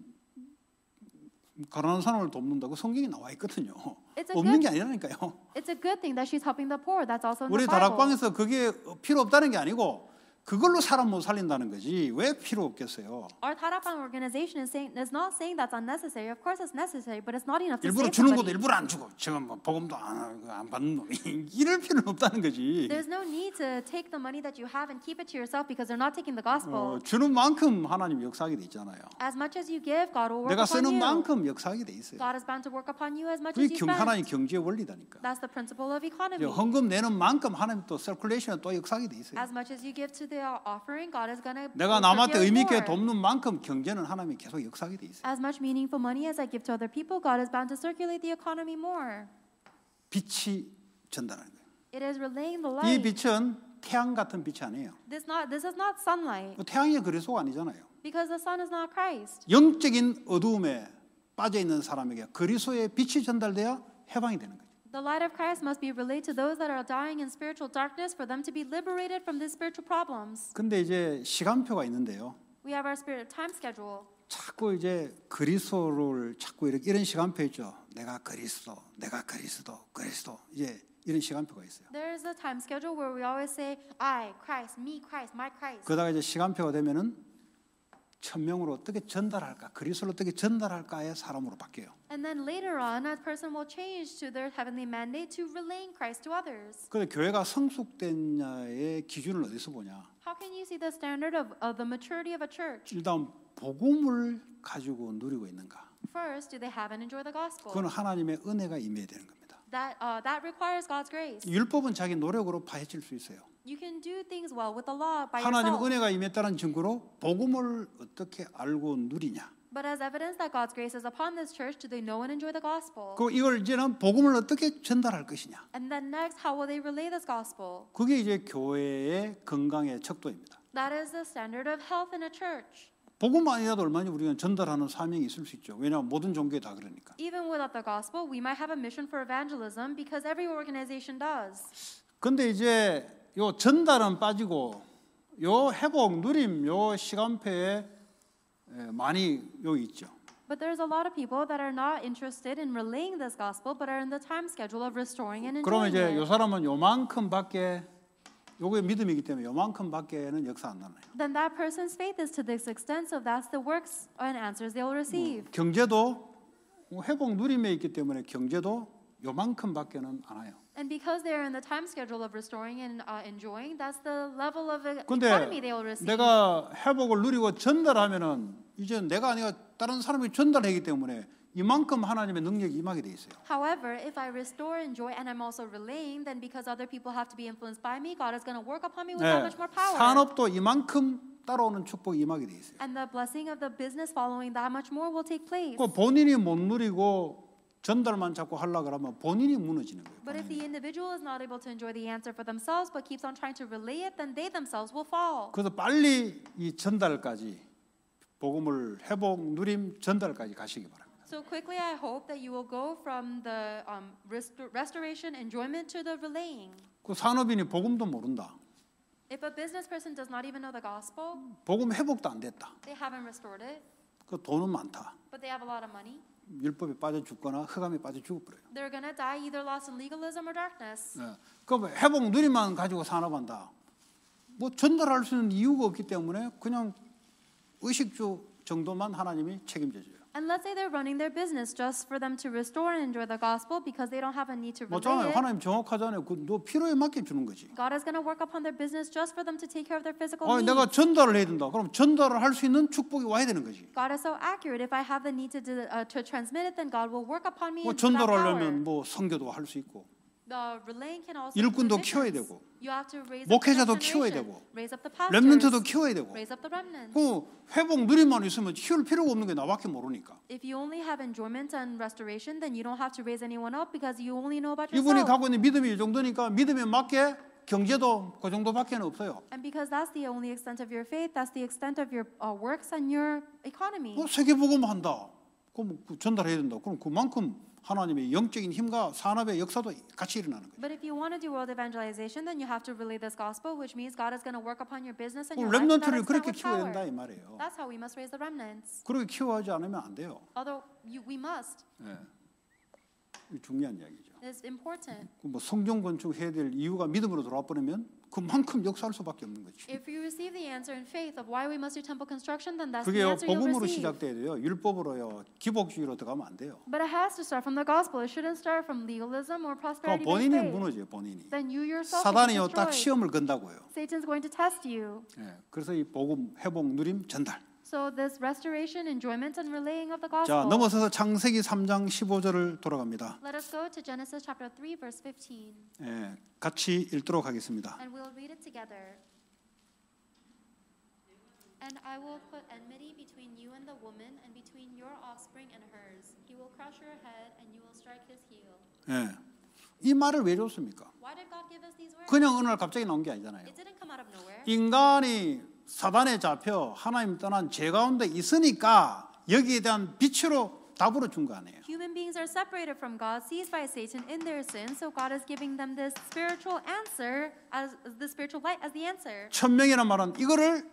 가난한 사람을 돕는다고 성경이 나와 있거든요. 없는 게 아니라니까요. It's a good thing that she's helping the poor. That's also in 우리. 다락방에서 그게 필요 없다는 게 아니고 그걸로 사람 못 살린다는 거지 왜 필요 없겠어요? Our Tarapang organization is saying is not saying that's unnecessary. Of course, it's necessary, but it's not enough to 일부러 save 주는 것도 somebody. 일부러 안 주고 지금 뭐 복음도 안, 안 받는 놈이 이럴 필요는 없다는 거지. There's no need to take the money that you have and keep it to yourself because they're not taking the 어, gospel. 주는 만큼 하나님 역사하게 돼 있잖아요. As much as you give, God will work 내가 upon 쓰는 you. 만큼 역사하게 돼 있어요. God is bound to work upon you as much 그게 as you 경, 하나님 spend. 경제의 원리다니까. That's the principle of 이제 economy. 헌금 내는 만큼 하나님 또 서큘레이션 또 역사하게 돼 있어요. As much as you give to the offering, God is gonna. 내가 남한테 의미 있게. 돕는 만큼 경제는 하나님이 계속 역사하게 돼 있어요. As much meaningful money as I give to other people, God is bound to circulate the economy more. 빛이 전달하는 거예요. It is relaying the 이. 빛은 태양 같은 빛이 아니에요. This not this is not sunlight 그 태양이 그리스도가 아니잖아요. because the sun is not Christ. 영적인 어두움에 빠져 있는 사람에게 그리스도의 빛이 전달돼야 해방이 되는 거예요. The light of Christ must be relayed to those that are dying in spiritual darkness for them to be liberated from these spiritual problems. 근데 이제 시간표가 있는데요. We have our spirit time schedule. 자꾸 이제 그리스도를 자꾸 이렇게 이런 시간표 있죠. 내가 그리스도, 내가 그리스도, 그리스도. 이제 이런 시간표가 있어요. There is a time schedule where we always say, I, Christ, me, Christ, my Christ. 그러다가 이제 시간표가 되면은 천명으로 어떻게 전달할까, 그리스도를 어떻게 전달할까의 사람으로 바뀌어요. And then later on, a person will change to their heavenly mandate to relaying Christ to others. 근데 교회가 성숙됐냐의 기준을 어디서 보냐? How can you see the standard of, of the maturity of a church? 일단 복음을 가지고 누리고 있는가? First, do they have and enjoy the gospel? 그건 하나님의 은혜가 임해야 되는 겁니다. That, uh, that requires God's grace. 율법은 자기 노력으로 파헤칠 수 있어요. You can do things well with the law by 하나님 yourself. 은혜가 임했다는 증거로 복음을 어떻게 알고 누리냐? But as evidence that God's grace is upon this church, do they know and enjoy the gospel? 그 이걸 이제는 복음을 어떻게 전달할 것이냐? And then next, how will they relay this gospel? 그게 이제 교회의 건강의 척도입니다. That is the standard of health in a church. 복음만이라도 얼마나 우리가 전달하는 사명이 있을 수 있죠. 왜냐하면 모든 종교에 다 그러니까. Even without the gospel, we might have a mission for evangelism because every organization does. 근데 이제 요 전달은 빠지고 요 회복 누림 요 시간표에 에, 많이 여기 있죠. But there's a lot of people that are not interested in relaying this gospel, but are in the time schedule of restoring and 그러면 enjoying 이제 요. 사람은 요만큼밖에 요게 믿음이기 때문에 요만큼밖에는 역사 안 나나요. Then that person's faith is to this extent, so that's the works and answers they will receive. 경제도 회복 누림에 있기 때문에 경제도 요만큼밖에는 안 와요. And because they're in the time schedule of restoring and uh, enjoying, that's the level of e- economy they will receive. 내가 회복을 누리고 전달하면은 이제 내가 아니라 다른 사람이 전달하기 때문에 이만큼 하나님의 능력이 임하게 돼 있어요. However, if I restore, enjoy, and I'm also relaying, then because other people have to be influenced by me, God is going to work upon me with 네, that much more power. 산업도 이만큼 따라오는 축복이 임하게 돼 있어요. And the blessing of the business following that much more will take place. 그 본인이 못 누리고 전달만 자꾸 하려 그러면 본인이 무너지는 거예요. But if the individual is not able to enjoy the answer for themselves but keeps on trying to relay it, then they themselves will fall. 그래서 빨리 이 전달까지 복음을 회복 누림 전달까지 가시기 바랍니다. So quickly, I hope that you will go from the um, rest- restoration, enjoyment to the relaying. 그 산업인이 복음도 모른다. If a business person does not even know the gospel, 복음 회복도 안 됐다. they haven't restored it, 그 돈은 많다. but they have a lot of money, 율법에 빠져 죽거나 흑암에 빠져 죽어버려요. they're going to die either lost in legalism or darkness. 예. 그럼 회복 누림만 가지고 산업한다. 뭐 전달할 수 있는 이유가 없기 때문에 그냥 의식주 정도만 하나님이 책임져줘요. And let's say they're running their business just for them to restore and enjoy the gospel because they don't have a need to relay it. 하나님 정확하잖아요. 그너 필요에 맞게 주는 거지. God is going to work upon their business just for them to take care of their physical 아, needs. 내가 전달을 해야 된다. 그럼 전달을 할 수 있는 축복이 와야 되는 거지. God is so accurate. If I have the need to, do, uh, to transmit it, then God will work upon me 뭐 in that power. 전달하려면 뭐 선교도 할 수 있고 The relaying can also 일꾼도 include 키워야 missions. 되고, You have to raise 목회자도 키워야 되고, raise up the pastors, 렘넌트도 키워야 되고. raise up the remnants. 그 회복 누림만 있으면 키울 필요가 없는 게 나밖에 모르니까. If you only have enjoyment and restoration, then you don't have to raise anyone up because you only know about 이분이 yourself. 갖고 있는 믿음이 이 정도니까 믿음에 맞게 경제도 그 정도밖에 없어요. And because that's the only extent of your faith, that's the extent of your uh, works and your economy. 그 세계복음 한다. 그럼 그 전달해야 된다. 그럼 그만큼 하나님의 영적인 힘과 산업의 역사도 같이 일어나는 거예요. But if you want to do world evangelization, then you have to relay this gospel, which means God is going to work upon your business and 그 your life. 렘넌트를 그렇게 키워야. 된다 이 말이에요. That's how we must raise the remnants. 그렇게 키워하지 않으면 안 돼요. Although you, we must. 예. 중요한 이야기죠. It's important. 그뭐 성경 건축 해야 될 이유가 믿음으로 돌아와 버리면 그만큼 역사할 수밖에 없는 거지. If you receive the answer in faith of why we must do temple construction, then that's the 그게요 answer you'll 복음으로 receive. 시작돼야 돼요. 율법으로요 기복주의로 들어가면 안 돼요. But it has to start from the gospel. It shouldn't start from legalism or 그럼 본인이 faith. 무너져요 본인이. Then you yourself will be 사단이요 딱 destroyed. 시험을 건다고요. Satan's going to test you. 예. 그래서 이 복음 회복 누림 전달. So this restoration, enjoyment, and relaying of the 자 gospel. 넘어서서 창세기 3장 15절을 돌아갑니다. Let us go to Genesis chapter 3, verse 15, 예. 같이 읽도록 하겠습니다. and we'll read it together. And I will put enmity between you and the woman, and between your offspring and hers. He will crush your head, and you will strike his heel. 예. 이 말을 왜 줬습니까? Why did God give us these words? 그냥 어느 날 갑자기 나온 게 아니잖아요. It didn't come out of nowhere. 인간이 사단에 잡혀 하나님 떠난 죄 가운데 있으니까 여기에 대한 빛으로 답으로 준 거 아니에요. Human beings are separated from God, seized by Satan in their sin, so God is giving them this spiritual answer as the spiritual light as the answer. 천명이란 말은 이거를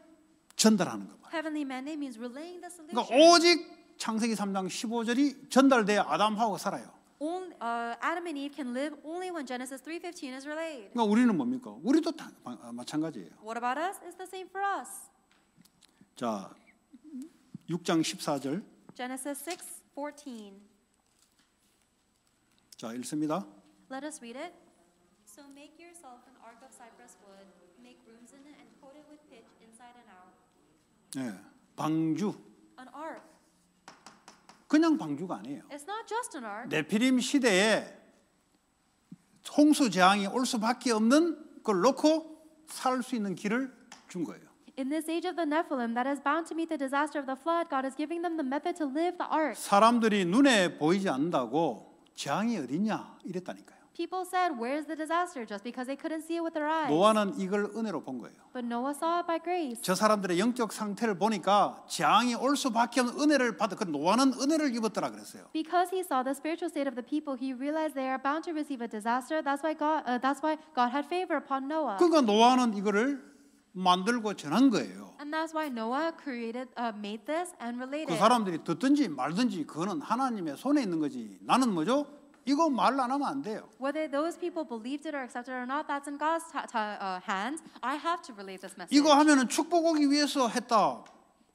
전달하는 거 말이에요. Heavenly mandate means relaying the 그러니까 solution. 오직 창세기 3장 15절이 전달돼야 아담하고 살아요. only, uh, Adam and Eve can live only when Genesis 3:15 is relayed. 그러니까 우리는 뭡니까? 우리도 다 마- 마찬가지예요. What about us? It's the same for us. 자, 6장 14절. Genesis 6:14. 자, 읽습니다. Let us read it. So make yourself an ark of cypress wood, make rooms in it, and coat it with pitch inside and out. 예. 방주. An ark. 그냥 방주가 아니에요. It's not just an ark. 네피림 시대에 홍수 재앙이 올 수밖에 없는 걸 놓고 살 수 있는 길을 준 거예요. In this age of the Nephilim that is bound to meet the disaster of the flood, God is giving them the method to live the ark. 사람들이 눈에 보이지 않는다고 재앙이 어딨냐 이랬다니까요. People said, Where's the disaster? just because they couldn't see it with their eyes. 노아는 이걸 은혜로 본 거예요. But Noah saw it by grace. 저 사람들의 영적 상태를 보니까 재앙이 올 수밖에 없는 은혜를 받아. 그 노아는 은혜를 입었더라 그랬어요. Because he saw the spiritual state of the people, he realized they are bound to receive a disaster. That's why God, uh, that's why God had favor upon Noah. 그러니까 노아는 이거를 만들고 전한 거예요. And that's why Noah created, uh, made this and related. 그 사람들이 듣든지 말든지 그거는 하나님의 손에 있는 거지. 나는 뭐죠? 이거 말 안 하면 안 돼요. Whether those people believed it or accepted it or not, that's in God's ta- ta- uh, hands. I have to relate this message. 이거 하면은 축복 오기 위해서 했다.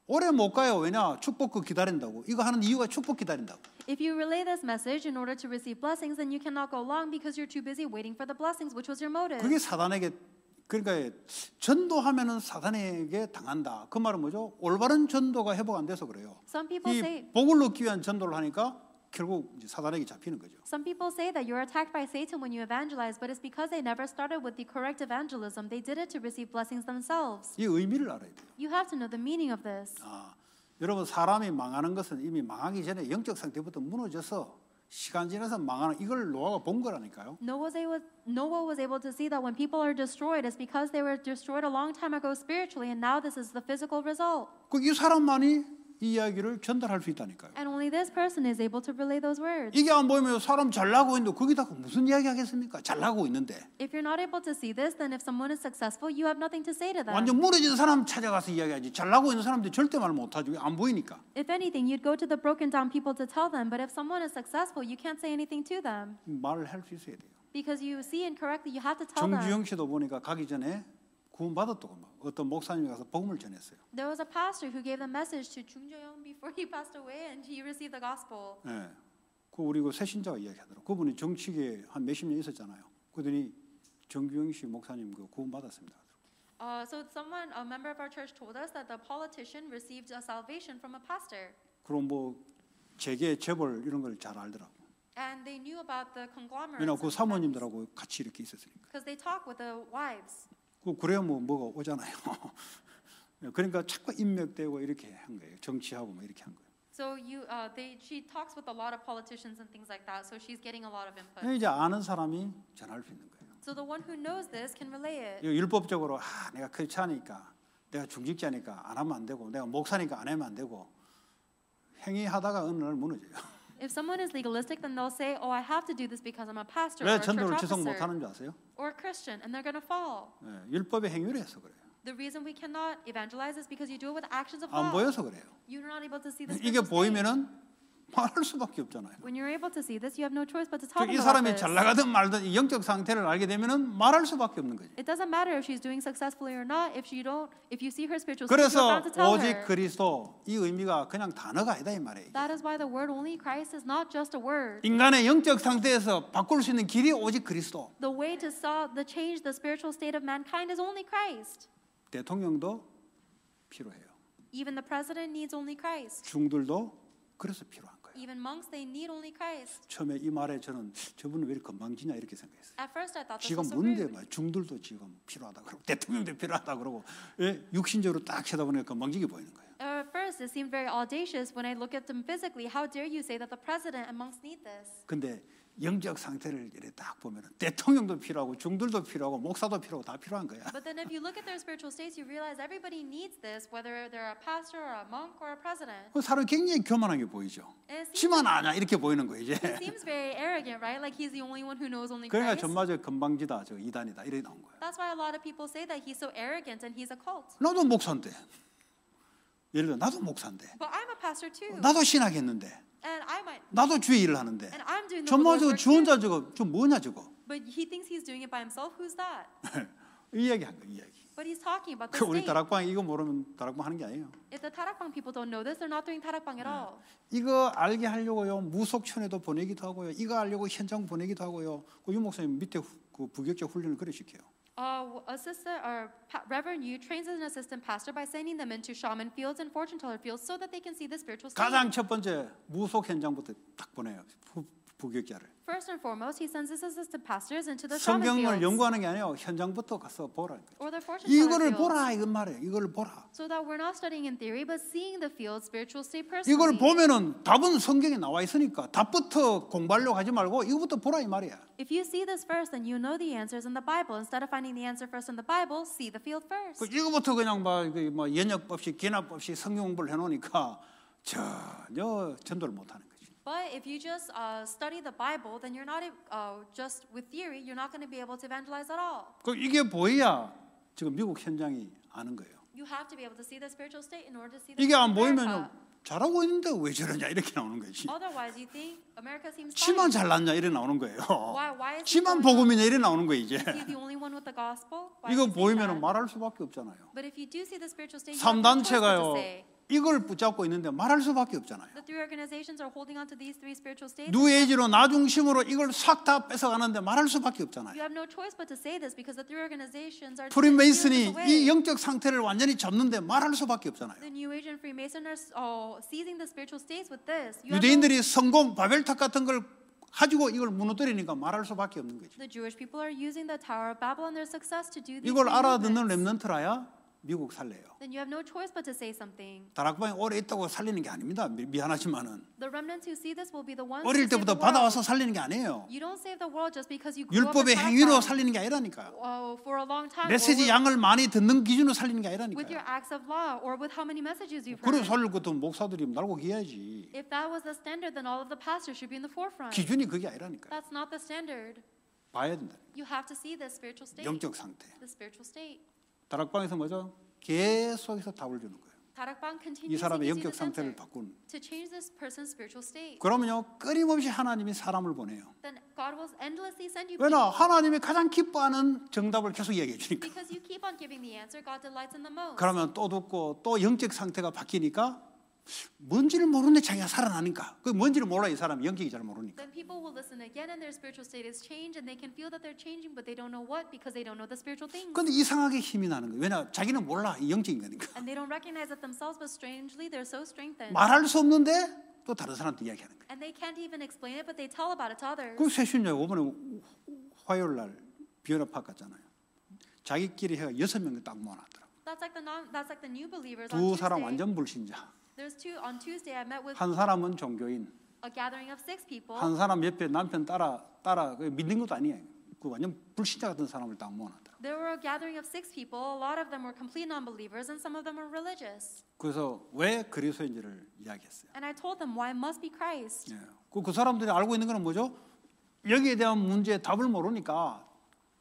오래 못 가요. 왜냐? 축복 그 기다린다고. 이거 하는 이유가 축복 기다린다고. If you relay this message in order to receive blessings, then you cannot go long because you're too busy waiting for the blessings, which was your motive. 그게 사단에게 그러니까 전도하면은 사단에게 당한다. 그 말은 뭐죠? 올바른 전도가 회복 안 돼서 그래요. Some people say 이 복을 얻기 위한 전도를 하니까 결국 사단에게 잡히는 거죠. Some people say that you're attacked by Satan when you evangelize, but it's because they never started with the correct evangelism. They did it to receive blessings themselves. 이 의미를 알아야 돼요. You have to know the meaning of this. 아, 여러분 사람이 망하는 것은 이미 망하기 전에 영적 상태부터 무너져서 시간 지나서 망하는 이걸 노아가 본 거라니까요. Noah was, able, Noah was able to see that when people are destroyed, it's because they were destroyed a long time ago spiritually, and now this is the physical result. 그이 사람만이 이 이야기를 전달할 수 있다니까요. And only this person is able to relay those words. 이게 안 보이면 사람 잘 나고 있는데 거기다가 무슨 이야기 하겠습니까? 잘 나고 있는데 If you're not able to see this, then if someone is successful, you have nothing to say to them. 완전 무너진 사람 찾아가서 이야기하지 잘 나고 있는 사람들 절대 말 못하죠. 안 보이니까. If anything, you'd go to the broken down people to tell them, but if someone is successful, you can't say anything to them. 말을 할 수 있어야 돼요. Because you see incorrectly, you have to tell them. 정주영 씨도 보니까 가기 전에 구원 받았다고 막 어떤 목사님이 가서 복음을 전했어요. There was a pastor who gave the message to Chung Jo-young before he passed away, and he received the gospel. 예. 그 우리 그 새신자가 이야기하더라고. 그분이 정치계에 한 몇십 년 있었잖아요. 그러더니 정규영 씨 목사님 그 구원 받았습니다. Uh, so someone, a member of our church, told us that the politician received a salvation from a pastor, 그럼 뭐 재계 재벌 이런 걸 잘 알더라고. and they knew about the conglomerates. 왜냐 그 사모님들하고 같이 이렇게 있었으니까. Because they talk with the wives. 그 그래야 뭐 뭐가 오잖아요. 그러니까 자꾸 인맥되고 이렇게 한 거예요. 정치하고 뭐 이렇게 한 거예요. So you, uh, they, she talks with a lot of politicians and things like that. So she's getting a lot of input. 이제 아는 사람이 전할 수 있는 거예요. So the one who knows this can relay it. 율법적으로 아, 내가 크리스찬이니까 내가 중직자니까 안 하면 안 되고 내가 목사니까 안 하면 안 되고 행위하다가 어느 날 무너져요. If someone is legalistic, then they'll say, "Oh, I have to do this because I'm a pastor or 왜 a church 전도를 지속 officer 못하는 줄 아세요? or a Christian," and they're going to fall. 예, 율법의 행위를 해서 그래요. The reason we cannot evangelize is because you do it with actions of 안 law. 보여서 그래요. You're not able to see this. 이게 보이면은 말할 수밖에 없잖아요. when you're able to see this, you have no choice but to tell 즉, them 이 사람이. 잘 나가든 말든 이 영적 상태를 알게 되면은 말할 수밖에 없는 거죠. It doesn't matter if she's doing successfully or not. If you don't, if you see her spiritual state, you're 그래서 오직. 그리스도 이 의미가 그냥 단어가 아니다 이 말이에요. That is why the word only Christ is not just a word. 인간의 영적 상태에서 바꿀 수 있는 길이 오직 그리스도. The way to solve the change the spiritual state of mankind is only Christ. 대통령도 필요해요. Even the president needs only Christ. 중들도 그래서 거예요. Even monks, they need only Christ. 처음에 이 말에 저는 저분은 왜 이렇게 건방지냐 이렇게 생각했어요. At first, I thought this 지금 was so 뭔데. 말 중들도 지금 필요하다 그러고 대통령도 필요하다 그러고 예? 육신적으로 딱 쳐다보니까 건방지게 보이는 거예요. At first, it seemed very audacious when I look at them physically. How dare you say that the president and monks need this? 근데 영적 상태를 이렇게 딱 보면 대통령도 필요하고 중들도 필요하고 목사도 필요하고 다 필요한 거야. But then, if you look at their spiritual states, you realize everybody needs this, whether they're a pastor or a monk or a president. 그 사람 굉장히 교만하게 보이죠. 지만 아냐 이렇게 보이는 거 이제. he seems very arrogant, right? Like he's the only one who knows only 그러니까 Christ. 전마저 건방지다, 저 이단이다 이래 나온 거예요. That's why a lot of people say that he's so arrogant and he's a cult. 나도 목사인데 예를 들어 나도 목사인데 But I'm a pastor too. 나도 신학했는데 And I might 나도 주의 일을 하는데 and I'm doing the Lord's 저거 work 주. 혼자 저거 저 뭐냐 저거 But he thinks he's doing it by himself. Who's that? 이 이야기 한 거 이야기. But he's talking about the 그 우리 state. 다락방 이거 모르면 다락방 하는 게 아니에요. If the Tarakbang people don't know this, they're not doing Tarakbang at all. 이거 알게 하려고요 무속촌에도 보내기도 하고요. 이거 알려고 현장 보내기도 하고요. 그 유 목사님 밑에 후- 그 부격자 훈련을 그래 시켜요. Uh, assistant or pa- Reverend Yu trains as an assistant pastor by sending them into shaman fields and fortune teller fields so that they can see the spiritual state. 가장 첫 번째 무속 현장부터 딱 보내요. 부, 부격자를. First and foremost, he sends his assistant pastors into the shaman 성경을 fields 연구하는 게 아니에요. 현장부터 가서 거예요. or the fortune 이거를 fields. 보라 이건 말이에요. 이걸 보라. So that we're not studying in theory, but seeing the field spiritual state 이걸 personally. 보면은 답은 성경에 나와 있으니까 답부터 공부하려고 하지 말고 이거부터 보라 이 말이야. If you see this first, then you know the answers in the Bible. Instead of finding the answer first in the Bible, see the field first. 그 이거부터 그냥 막, 이거 뭐 연역 없이 기납 없이 성경 공부를 해놓으니까 전혀 전도를 못하는 거지. But if you just uh, study the Bible, then you're not uh, just with theory. You're not going to be able to evangelize at all. 그 이게 보여야 지금 미국 현장이 아는 거예요. You have to be able to see the spiritual state in order to see the 이게 안 보이면. 잘하고 있는데 왜 저러냐 이렇게 나오는 거지. Otherwise, you think America seems 치만. 잘났냐 이래 나오는 거예요. Why, why is 치만? 복음이냐 이래 나오는 거예요 이제. Is he the only one with the gospel? Why 이거 보이면? 말할 수밖에 없잖아요. But if you do see the spiritual state, 삼단체가요. 이걸 붙잡고 있는데 말할 수밖에 없잖아요. 뉴에이지로 나 중심으로 이걸 싹 다 뺏어가는데 말할 수밖에 없잖아요. 프리메이슨이 이. 영적 상태를 완전히 잡는데 말할 수밖에 없잖아요. Uh, 유대인들이 성공 바벨탑 같은 걸 가지고 이걸 무너뜨리니까 말할 수밖에 없는 거죠. 이걸 알아듣는. 렘넌트라야 미국 살래요. Then you have no choice but to say something. 다락방에 오래 있다고 살리는 게 아닙니다. 미- 미안하지만은 The remnants who see this will be the ones 어릴 때부터. 받아와서 살리는 게 아니에요. You don't save the world just because you grew up 율법의 in 행위로. 살리는 게 아니라니까요. uh, for a long time. 메시지 with, 양을 많이 듣는 기준으로 살리는 게 with 아니라니까요. your acts of law or with how many messages you've heard. 살릴 것도 목사들이 날고 기야지. If that was the standard, then all of the pastors should be in the forefront. 기준이 그게 아니라니까요. That's not the standard. 봐야 된다. You have to see the spiritual state. 영적 상태. The spiritual state. 다락방에서 뭐죠? 계속해서 답을 주는 거예요. 이 사람의 영적 상태를 state. 그러면요 끊임없이 하나님이 사람을 보내요. 왜냐. 하나님이 가장 기뻐하는 정답을 계속 이야기해 주니까. 그러면 또 듣고 또 영적 상태가 바뀌니까 뭔지를 모르는데 자기가 살아나니까 그 뭔지를 몰라 이 사람이 영적이 잘 모르니까. Then people will listen again and their spiritual state is changed and they can feel that they're changing but they don't know what because they don't know the spiritual things. 근데 이상하게 힘이 나는 거예요. 왜냐 자기는 몰라 이 영적인 거니까. And they don't recognize it themselves but strangely they're so strengthened. 말할 수 없는데 또 다른 사람한테 이야기하는 거예요. And they can't even explain it but they tell about it to others. 그 세신자 이번에 화요일 날 비연합학 갔잖아요. 자기끼리 해가 여섯 명딱 모아놨더라고. That's like the non, that's like the new believers 두 사람. 완전 불신자. There's two on Tuesday I met with 한 사람은 종교인, a gathering of six people. 한 사람 옆에 남편 따라 따라 그 믿는 것도 아니에요. 그 완전 불신자 같은 사람을 딱 모아놨더라고. There were a gathering of six people. A lot of them were complete non-believers and some of them were religious. 그래서 왜 그리스도인지를 이야기했어요. And I told them why it must be Christ. 예. 그, 그 사람들이 알고 있는 거는 뭐죠? 여기에 대한 문제의 답을 모르니까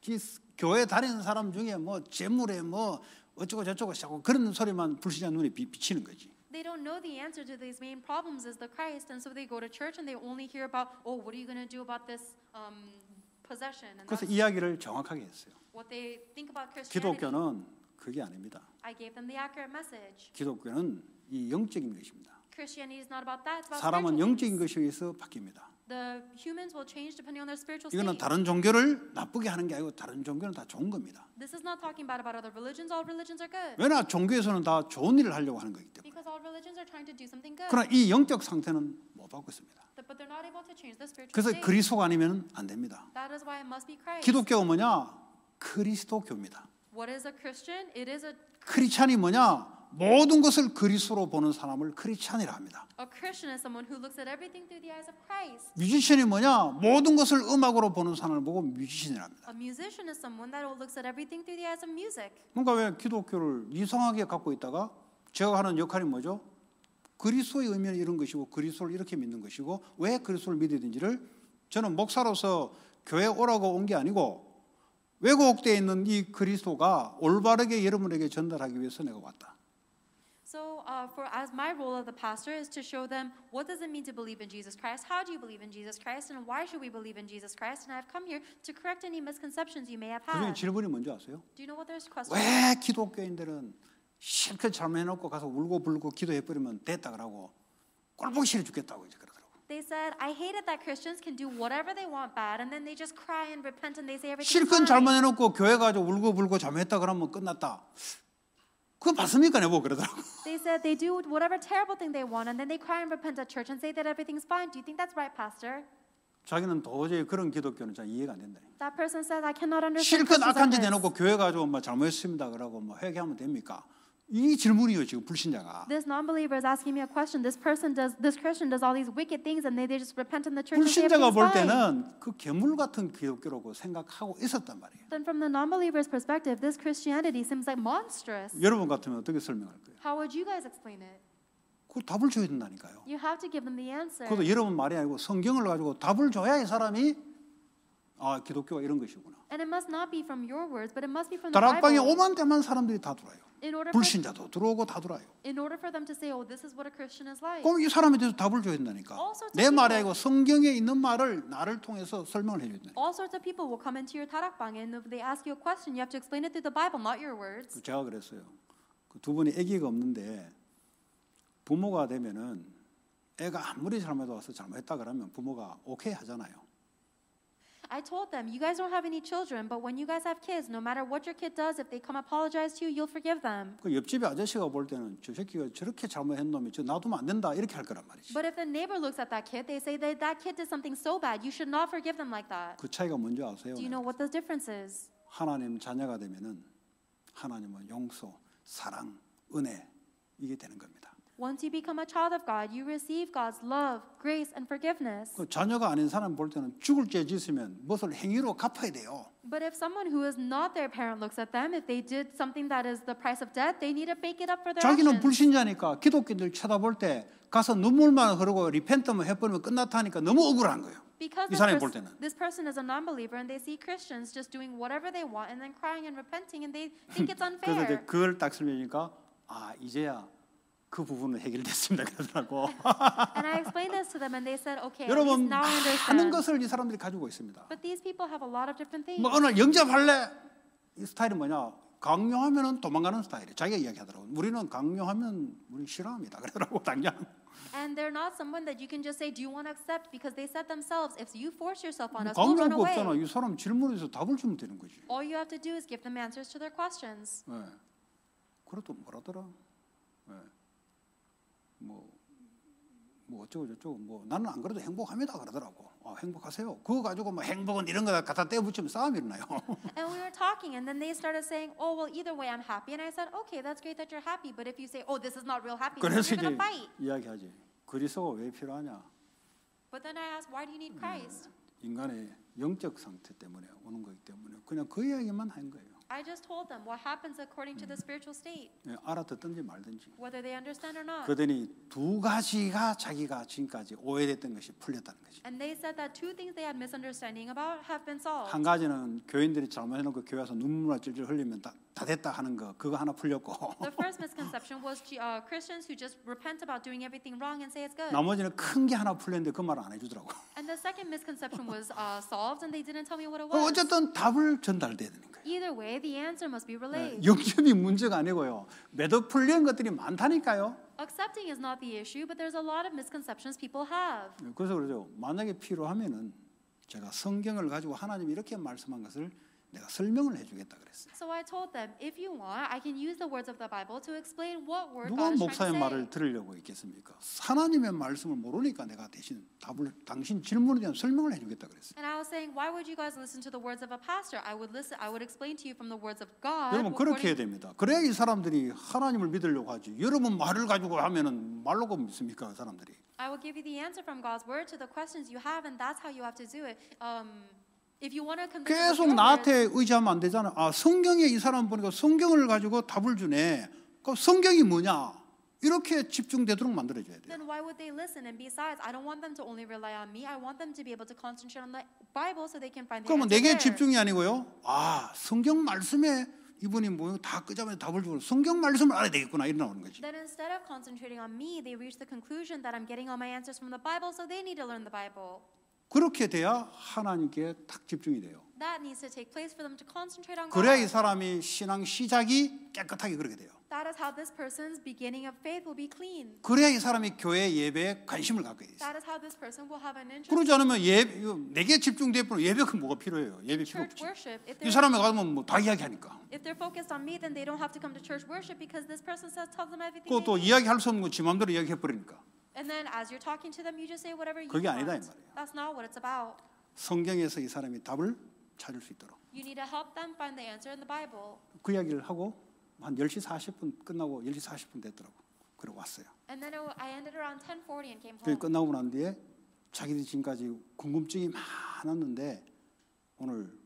이 교회 다니는 사람 중에 뭐 재물에 뭐 어쩌고 저쩌고 자꾸 그런 소리만 불신자 눈에 비, 비치는 거지. They don't know the answer to these main problems is the Christ, and so they go to church and they only hear about, oh, what are you going to do about this um, possession? And 그래서 이야기를 정확하게 했어요. what they think about Christianity. 기독교는 그게 아닙니다. I gave them the accurate message. 기독교는 이 영적인 것입니다. Christianity is not about that. It's about 사람은 spiritual 영적인. 것에 의해서 바뀝니다. The humans will change depending on their spiritual 이거는 state. 다른 종교를 나쁘게 하는 게 아니고 다른 종교는 다 좋은 겁니다. This is not talking bad about other religions. All religions are good. 왜냐 종교에서는 다 좋은 일을 하려고 하는 거기 때문에. Because all religions are trying to do something good. 그러나 이 영적 상태는 못 바고 있습니다. But they're not able to change the spiritual 그래서 state. 그리스도가 아니면 안 됩니다. That is why it must be Christ. 기독교가 뭐냐? 그리스도교입니다. What is a Christian? It is a 크리스찬이 뭐냐? 모든 것을 그리스도로 보는 사람을 크리스찬이라 합니다. 뮤지션이 뭐냐? 모든 것을 음악으로 보는 사람을 보고 뮤지션이라 합니다. 뭔가 왜 기독교를 이상하게 갖고 있다가 제가 하는 역할이 뭐죠? 그리스도의 의미는 이런 것이고 그리스도를 이렇게 믿는 것이고 왜 그리스도를 믿어야 되는지를 저는 목사로서 교회 오라고 온 게 아니고 왜곡되어 있는 이 그리스도가 올바르게 여러분에게 전달하기 위해서 내가 왔다. So, uh, for as my role of the pastor is to show them what does it mean to believe in Jesus Christ, how do you believe in Jesus Christ, and why should we believe in Jesus Christ? And I've come here to correct any misconceptions you may have 그중에 had. 질문이 뭔지 아세요? Do you know what there's question? 왜 기독교인들은 실컷 잘못해놓고 가서 울고 불고 기도해버리면 됐다 그러고 꼴보기 싫어 죽겠다고 이제 그러더라고. They said, I hate it that Christians can do whatever they want bad, and then they just cry and repent and they say everything's 실컷 fine. 잘못해놓고 교회 가서 울고 불고 잘못했다 그러면 끝났다. 그거 맞습니까 내보 그러더라고. They said they do whatever terrible thing they want, and then they cry and repent at church and say that everything's fine. Do you think that's right, Pastor? 자기는 도저히 그런 기독교는 잘 이해가 안 된다. That person says, I cannot understand. 실컷 악한 짓 this." 해놓고 교회 가지고 뭐 잘못했습니다 그러고 뭐 회개하면 됩니까? 이 질문이요 지금 불신자가. This non-believer is asking me a question. This person does, this Christian does all these wicked things, and they, they just repent in the church 불신자가 볼. 때는 그 괴물 같은 기독교라고 생각하고 있었단 말이에요. Then, from the non-believer's perspective, this Christianity seems like monstrous. 여러분 같으면 어떻게 설명할 거예요? How would you guys explain it? 그 답을 줘야 된다니까요. You have to give them the answer. 그것도 여러분 말이 아니고 성경을 가지고 답을 줘야 이 사람이 아 기독교가 이런 것이구나. And it must not be from your words, but it must be from the 다락방에 Bible. 오만 대만 사람들이 다 들어와요. In order, for, 불신자도 들어오고 다 들어와요. in order for them to say, oh, this is what a Christian is like. 그럼 이 사람에 대해서 답을 줘야 된다니까. All sorts of 내 말이. 아니고 성경에 있는 말을 나를 통해서 설명을 해줘야 된다. All sorts of people will come into your tarakbang, and if they ask you a question, you have to explain it through the Bible, not your words. 그 제가 그랬어요. 그두 분이 아기가 없는데 부모가 되면은 애가 아무리 잘못해도 와서 잘못했다 그러면 부모가 오케이 하잖아요. I told them, you guys don't have any children, but when you guys have kids, no matter what your kid does, if they come apologize to you, you'll forgive them. 그 옆집에 아저씨가 볼 때는 저 새끼가 저렇게 잘못한 놈이 저 놔두면 안 된다 이렇게 할 거란 말이지. But if the neighbor looks at that kid, they say that that kid did something so bad, you should not forgive them like that. 그 차이가 뭔지 아세요? Do you know what the difference is? 하나님 자녀가 되면은 하나님은 용서, 사랑, 은혜 이게 되는 겁니다. Once you become a child of God, you receive God's love, grace, and forgiveness. 그 자녀가 아닌 사람 볼 때는 죽을 죄 짓으면 무엇을 행위로 갚아야 돼요. But if someone who is not their parent looks at them, if they did something that is the price of death, they need to make it up for their 자기는 actions. 불신자니까 기독교인들 쳐다볼 때 가서 눈물만 흐르고 리펜트만 해버리면 끝났다니까 너무 억울한 거예요. Because 이 this, 사람이 볼 때는. this person is a non-believer and they see Christians just doing whatever they want and then crying and repenting and they think it's 그래서 이제 unfair. 그걸 딱 설명하니까 아 이제야 그 부분은 해결됐습니다 그러더라고. and I explained this to them and they said, okay, 여러분 now 많은. 것을 이 사람들이 가지고 있습니다. But these people have a lot of different things. 뭐 오늘 영접할래? 이 스타일이 뭐냐? 강요하면은 도망가는 스타일이에요. 자기가 이야기하더라고. 우리는 강요하면 우리 싫어합니다. 그러더라고 당장. And they're not someone that you can just say, do you want to accept? Because they said themselves, if you force yourself on us, we'll run 거 없잖아. away. 이 사람 질문해서 답을 주면 되는 거지. All you have to do is give them answers to their questions. 예. 그래도 뭐라더라? 예. 뭐, 뭐 어쩌고 저쩌고 뭐 나는 안 그래도 행복합니다 그러더라고. 아, 행복하세요. 그거 가지고 뭐 행복은 이런 거다 갖다 떼붙이면 싸움이 일어나요. And we were talking, and then they started saying, "Oh, well, either way, I'm happy." And I said, "Okay, that's great that you're happy, but if you say, oh, this is not real happiness, 그래서 you're 이제 gonna fight." 이야기하지. 그리스도가 왜 필요하냐? But then I asked, "Why do you need Christ?" 인간의 영적 상태 때문에 오는 거기 때문에 그냥 그 이야기만 한 거예요. I just told them what happens according to the spiritual state, 예, 알아듣든지 말든지. whether they understand or not. 그러더니 두 가지가 자기가 지금까지 오해됐던 것이 풀렸다는 거지. And they said that two things they had misunderstanding about have been solved. 한 가지는 교인들이 잘못해놓고 교회 와서 눈물을 찔찔 흘리면 다, 다 됐다 하는 거 그거 하나 풀렸고 The first misconception was uh, Christians who just repent about doing everything wrong and say it's good. 나머지는 큰 게 하나 풀렸는데 그 말을 안 해주더라고. And the second misconception was uh, solved, and they didn't tell me what it 그 was. 어쨌든 답을 전달돼야 되는 거예요. Either way, the answer must be relayed. 영접이 문제가 아니고요. 매도 풀린 것들이 많다니까요. Accepting is not the issue, but there's a lot of misconceptions people have. 그래서 그러죠. 만약에 필요하면은 제가 성경을 가지고 하나님이 이렇게 말씀한 것을 내가 설명을 해주겠다 그랬어요. So I told them, if you want, I can use the words of the Bible to explain what word 누가 God is 목사의 trying to say. 말을 들으려고 있겠습니까? 하나님의 말씀을 모르니까 내가 대신 답을 당신 질문에 대한 설명을 해주겠다 그랬어요. And I was saying, why would you guys listen to the words of a pastor? I would listen. I would explain to you from the words of God. 여러분 그렇게 해야 됩니다. 그래야 이 사람들이 하나님을 믿으려고 하지. 여러분 말을 가지고 하면은 말로고 믿습니까 그 사람들이? I will give you the answer from God's word to the questions you have, and that's how you have to do it. Um, if you want to convince them with 계속 나한테 의지하면 안 되잖아. 아 성경에 이 사람 보니까 성경을 가지고 답을 주네. 그럼 성경이 뭐냐? 이렇게 집중되도록 만들어줘야 돼요. then why would they listen? And besides, I don't want them to only rely on me. I want them to be able to concentrate on the Bible so they can find the 그러면 내게. 집중이 아니고요. 아 성경 말씀에 이분이 뭐다 끄자마자 답을 주고 성경 말씀을 알아야 되겠구나 이런 나오는 거지. Then instead of concentrating on me, they reach the conclusion that I'm getting all my answers from the Bible, so they need to learn the Bible. 그렇게 돼야 하나님께 딱 집중이 돼요. That needs to take place for them to concentrate on 그래야 이. 사람이 신앙 시작이 깨끗하게 그렇게 돼요. That is how this person's beginning of faith will be clean. 그래야 이 사람이 교회 예배에 관심을 갖게 돼 있어요. That is how this person will have an interest 그러지 않으면 예배 내게 집중돼 버리면 예배가 뭐가 필요해요? 예배 필요 없지. worship. 이 사람에 가면 뭐다 이야기하니까. if they're focused on me, then they don't have to come to church worship because this person says tells them everything. 그것도. 이야기할 수 없는 거지 마음대로 이야기해 버리니까. And then as you're talking to them, you just say whatever you 그게 아니다, 이 want. 말이에요. That's not what it's about. 성경에서 이 사람이 답을 찾을 수 있도록 You need to help them find the answer in the Bible. 그 이야기를 하고 한 10시 40분 끝나고 10시 40분 됐더라고. 그러고 왔어요. And then I ended around 10:40 and came 그 home. 끝나고 난 뒤에 자기들이 지금까지 궁금증이 많았는데 오늘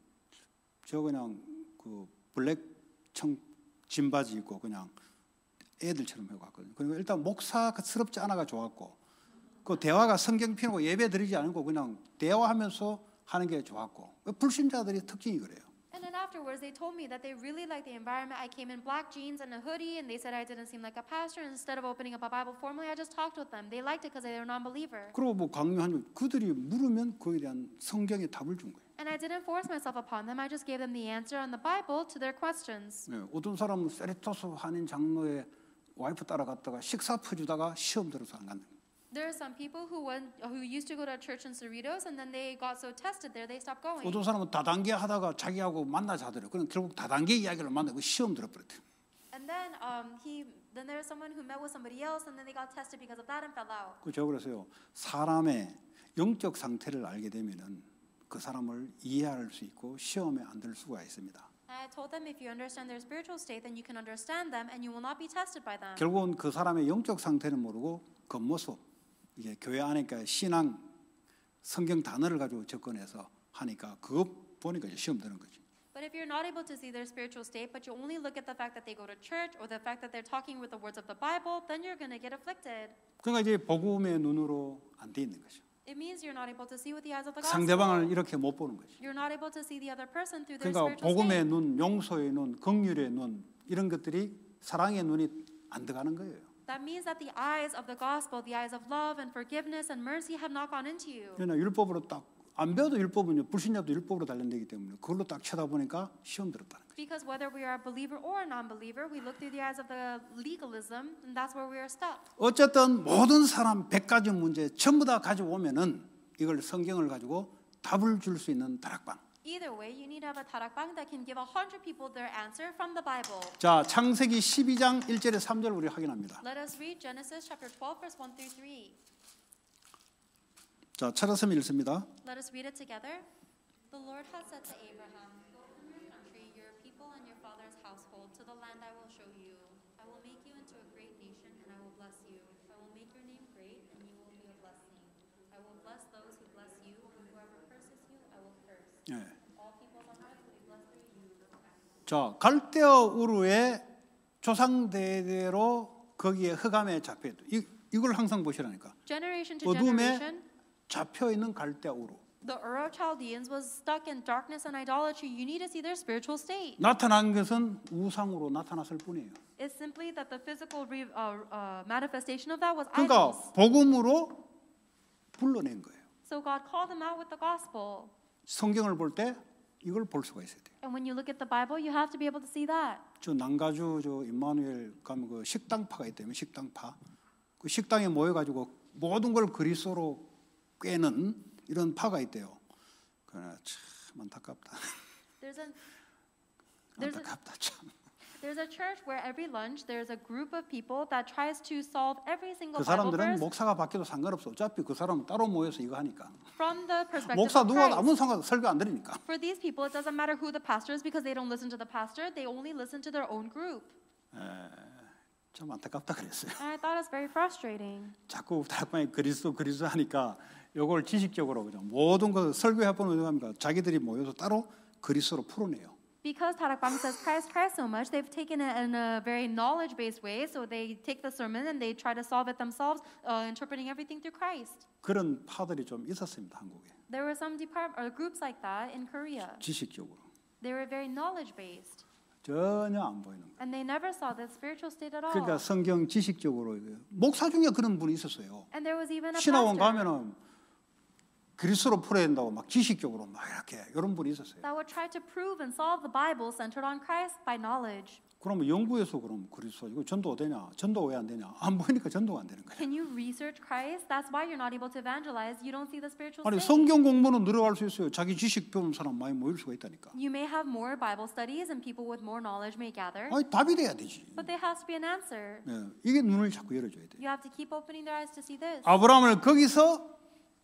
저 그냥 그 블랙 청 진바지 입고 그냥 애들처럼 해고 왔거든요. 그리고 일단 목사스럽지 않아가 좋았고 그 대화가 성경 피우고 예배 드리지 않고 그냥 대화하면서 하는 게 좋았고 그 불신자들이 특징이 그래요. And then afterwards, they told me that they really liked the environment. I came in black jeans and a hoodie, and they said I didn't seem like a pastor. Instead of opening up a Bible formally, I just talked with them. They liked it because they were non-believer. 그리고 뭐 강요한 그들이 물으면 그에 대한 성경의 답을 준 거예요. And I didn't force myself upon them. I just gave them the answer on the Bible to their questions. 네, 어떤 사람은 세리토스 한인 장로의 와이프 따라갔다가 식사 퍼주다가 시험 들어서 안 간다. There are some people who went, who used to go to church in Cerritos, and then they got so tested there, they stopped going. 어떤 사람은 다단계 하다가 자기하고 만나자 하더래요. 그럼 결국 다단계 이야기를 만나고 시험 들어버렸대요. And then um, he, then there was someone who met with somebody else, and then they got tested because of that and fell out. 그 제가 그래서요. 사람의 영적 상태를 알게 되면은 그 사람을 이해할 수 있고 시험에 안 들 수가 있습니다. I told them if you understand their spiritual state, then you can understand them, and you will not be tested by them. 결국은 그 사람의 영적 상태는 모르고 겉모습 이게 교회 안에니까 신앙 성경 단어를 가지고 접근해서 하니까 그거 보니까 이제 시험 드는 거지. But if you're not able to see their spiritual state, but you only look at the fact that they go to church or the fact that they're talking with the words of the Bible, then you're going to get afflicted. 그러니까 이제 복음의 눈으로 안 돼 있는 거죠. It means you're not able to see with the eyes of the gospel. 상대방을 이렇게 못 보는 거지. You're not able to see the other person through their 그러니까 복음의. 눈, 용서의 눈, 긍휼의 눈 이런 것들이 사랑의 눈이 안 들어가는 거예요. That means that the eyes of the gospel, the eyes of love and forgiveness and mercy have not gone into you. 그러나 율법으로 딱 안 배워도 율법은요 불신자도 율법으로 단련되기 때문에 그걸로 딱 쳐다보니까 시험 들었다는 거예요. Because whether we are a believer or a non-believer, we look through the eyes of the legalism, and that's where we are stuck. 어쨌든 모든 사람 100가지 문제 전부 다 가져오면은 이걸 성경을 가지고 답을 줄 수 있는 다락방. Either way, you need to have a tarakbang that can give a hundred people their answer from the Bible. 자, 창세기 12장 1절에 3절 우리 확인합니다. Let us read Genesis chapter 12, verse 1 through 3. 자, 찾았으면 읽습니다. Let us read it together. The Lord had said to Abraham, Go from your country, your people, and your father's household to the land I will show you. I will make you into a great nation, and I will bless you. I will make your name great, and you will be a blessing. I will bless those who bless you, and whoever curses you, I will curse. 예. All peoples on earth will be blessed through you. 자, 갈대어 우르의 조상 대대로 거기에 흑암에 잡혀 있다. 이 이걸 항상 보시라니까. Generation to 어둠에 generation, 잡혀 있는 갈대어 우르. the Ur of Chaldeans was stuck in darkness and idolatry. You need to see their spiritual state. 나타난 것은 우상으로 나타났을 뿐이에요. It's simply that the physical re- uh, uh, manifestation of that was 그러니까 idols. 복음으로 불러낸 거예요. So God called them out with the gospel. 성경을 볼 때 이걸 볼 수가 있어야 돼요. And when you look at the Bible, you have to be able to see that. 저 난가주 저 임마누엘 가면 그 식당파가 있다면 식당파. 그 식당에 모여 가지고 모든 걸 그리스도로 꿰는 이런 파가 있대요. 그러나 참 안타깝다. There's a there's 안타깝다 참. there's a church where every lunch there's a group of people that tries to solve every single 그 Bible 사람들은 verse 목사가 바뀌어도 상관없어. 어차피 그 사람은 따로 모여서 이거 하니까. from the perspective 목사 of 누가 Christ. 아무 상관 설교 안 들으니까. For these people, it doesn't matter who the pastor is because they don't listen to the pastor. They only listen to their own group. 참 안타깝다 그랬어요. And I thought it was very frustrating. 자꾸 다락방에 그리스도 그리스도 하니까 이걸 지식적으로 그냥 모든 걸 설교해 보는 어디 합니까? 자기들이 모여서 따로 그리스도로 풀어내요. Because Tarakbang says Christ, Christ so much, they've taken it in a very knowledge-based way. So they take the sermon and they try to solve it themselves, uh, interpreting everything through Christ. 그런 파들이 좀 있었습니다 한국에 There were some depart- or groups like that in Korea. 지식적으로. They were very knowledge-based. 전혀 안 보이는 거예요. And they never saw the spiritual state at all. 그러니까 성경 지식적으로 목사 중에 그런 분이 있었어요. And there was even a 신학원 가면은 그리스로 풀어야 된다고 막 지식적으로 막 이렇게 이런 분이 있었어요. that would try to prove and solve the Bible centered on Christ by knowledge. 그러면 영구에서 그럼 그리스도 이거 전도 되냐? 전도 왜 안 되냐? 안 보이니까 전도가 안 되는 거예요. Can you research Christ? That's why you're not able to evangelize. You don't see the spiritual 아니. 성경 공부는 늘어갈 수 있어요. 자기 지식 배우는 사람 많이 모일 수가 있다니까. You may have more Bible studies and people with more knowledge may gather, 아니 답이 돼야 되지. but there has to be an answer. 네, 이게 눈을 자꾸 열어줘야 돼. You have to keep opening their eyes to see this. 아브라함을 거기서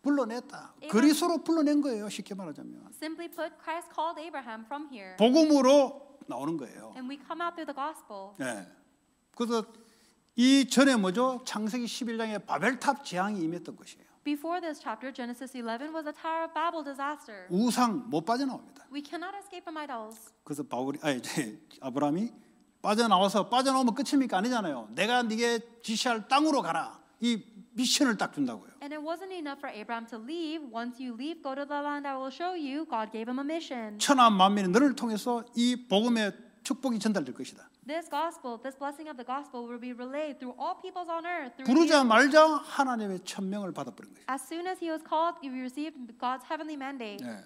불러냈다. 그리스로 불러낸 거예요. 쉽게 말하자면 Simply put, Christ called Abraham from here, 복음으로 나오는 거예요. and we come out through the gospel. 네. 그래서 이 전에 뭐죠? 창세기 11장에 바벨탑 재앙이 임했던 것이에요. Before this chapter, Genesis 11 was a Tower of Babel disaster. 우상 못 빠져나옵니다. We cannot escape from idols. 그래서 바울이 아니 아브라함이 빠져나와서 빠져나오면 끝입니까 아니잖아요. 내가 네게 지시할 땅으로 가라. 이 미션을 딱 준다고요. And it wasn't enough for Abraham to leave. Once you leave, go to the land I will show you. God gave him a mission. 천하 만민이 너를 통해서 이 복음의 축복이 전달될 것이다. This gospel, this blessing of the gospel will be relayed through all peoples on earth. Through 부르자. 말자 하나님의 천명을 받아버린 거예요. As soon as he was called, he received God's heavenly mandate. 네.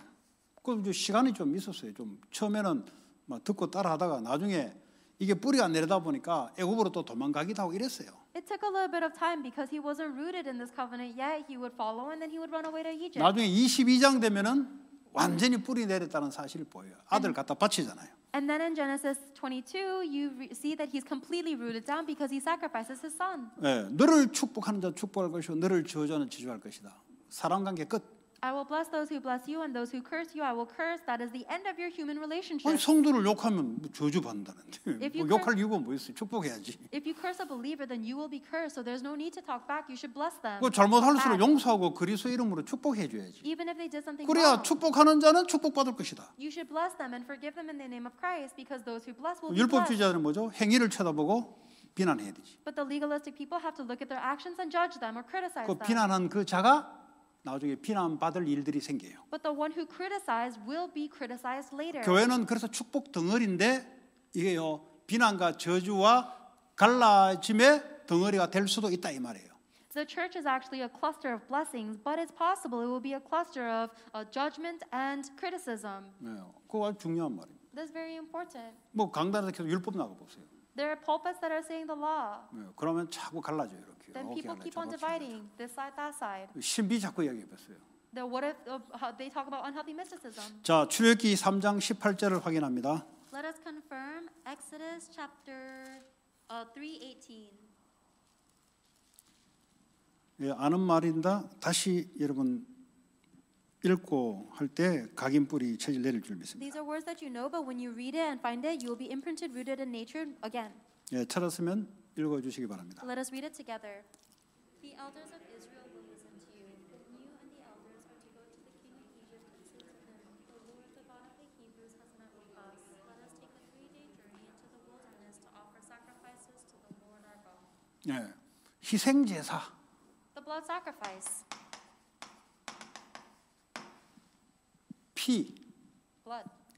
그 이제 시간이 좀 있었어요. 좀 처음에는 막 듣고 따라하다가 나중에 이게 뿌리가 내려다 보니까 애굽으로 또 도망가기도 하고 이랬어요. It took a little bit of time because he wasn't rooted in this covenant yet. He would follow and then he would run away to Egypt. 나중에 22장 되면은 완전히 뿌리 내렸다는 사실을 보여요. 아들 갖다 바치잖아요. And then in Genesis 22, you see that he's completely rooted down because he sacrifices his son. 네, 너를 축복하는 자 축복할 것이고 너를 저주하는 저주할 것이다. 사람 관계 끝. I will bless those who bless you, and those who curse you, I will curse. That is the end of your human relationship. 아니 성도를 욕하면 뭐 저주 받는다는데 If 뭐 you 욕할 이유가 뭐 있어요? 축복해야지. If you curse a believer, then you will be cursed. So there's no need to talk back. You should bless them. 그 잘못할수록. 용서하고 그리스도 이름으로 축복해 줘야지. Even if they did something 그래야 wrong, 축복하는 자는 축복받을 것이다. you should bless them and forgive them in the name of Christ, because those who bless will be blessed. 율법주의자들은 뭐죠? 행위를 쳐다보고 비난해야 되지. But the legalistic people have to look at their actions and judge them or criticize 그 them. 비난한 그 자가 나중에 비난받을 일들이 생겨요. But the one who criticized will be criticized later. 교회는 그래서 축복 덩어리인데 이게요 비난과 저주와 갈라짐의 덩어리가 될 수도 있다 이 말이에요. The church is actually a cluster of blessings, but it's possible it will be a cluster of uh, judgment and criticism. 네, 그거 중요한 말이에요. That's very important. 뭐 강단에서 계속 율법 나가 보세요. There are pulpits that are saying the law. 네, 그러면 자꾸 갈라져요 이렇게. Then people keep on dividing this side, that side. 신비 자꾸 이야기해 봤어요. Then what if uh, they talk about unhealthy mysticism? 자 출애굽기 3장 18절을 확인합니다. Let us confirm Exodus chapter uh, 3:18. 예, 아는 말인다. 다시 여러분 읽고 할 때 각인 뿌리 체질 내릴 줄 믿습니다. These are words that you know, but when you read it and find it, you will be imprinted, rooted in nature again. 예, 찾았으면 읽어 주시기 바랍니다. Let us read it together. The elders of Israel will listen to you, you and the elders are to go to the king of Egypt and say to him, The Lord, the God of the Hebrews, has met with us. Let us take a three-day journey into the wilderness to offer sacrifices to the Lord our God. 예, 희생 제사. The blood sacrifice, 피.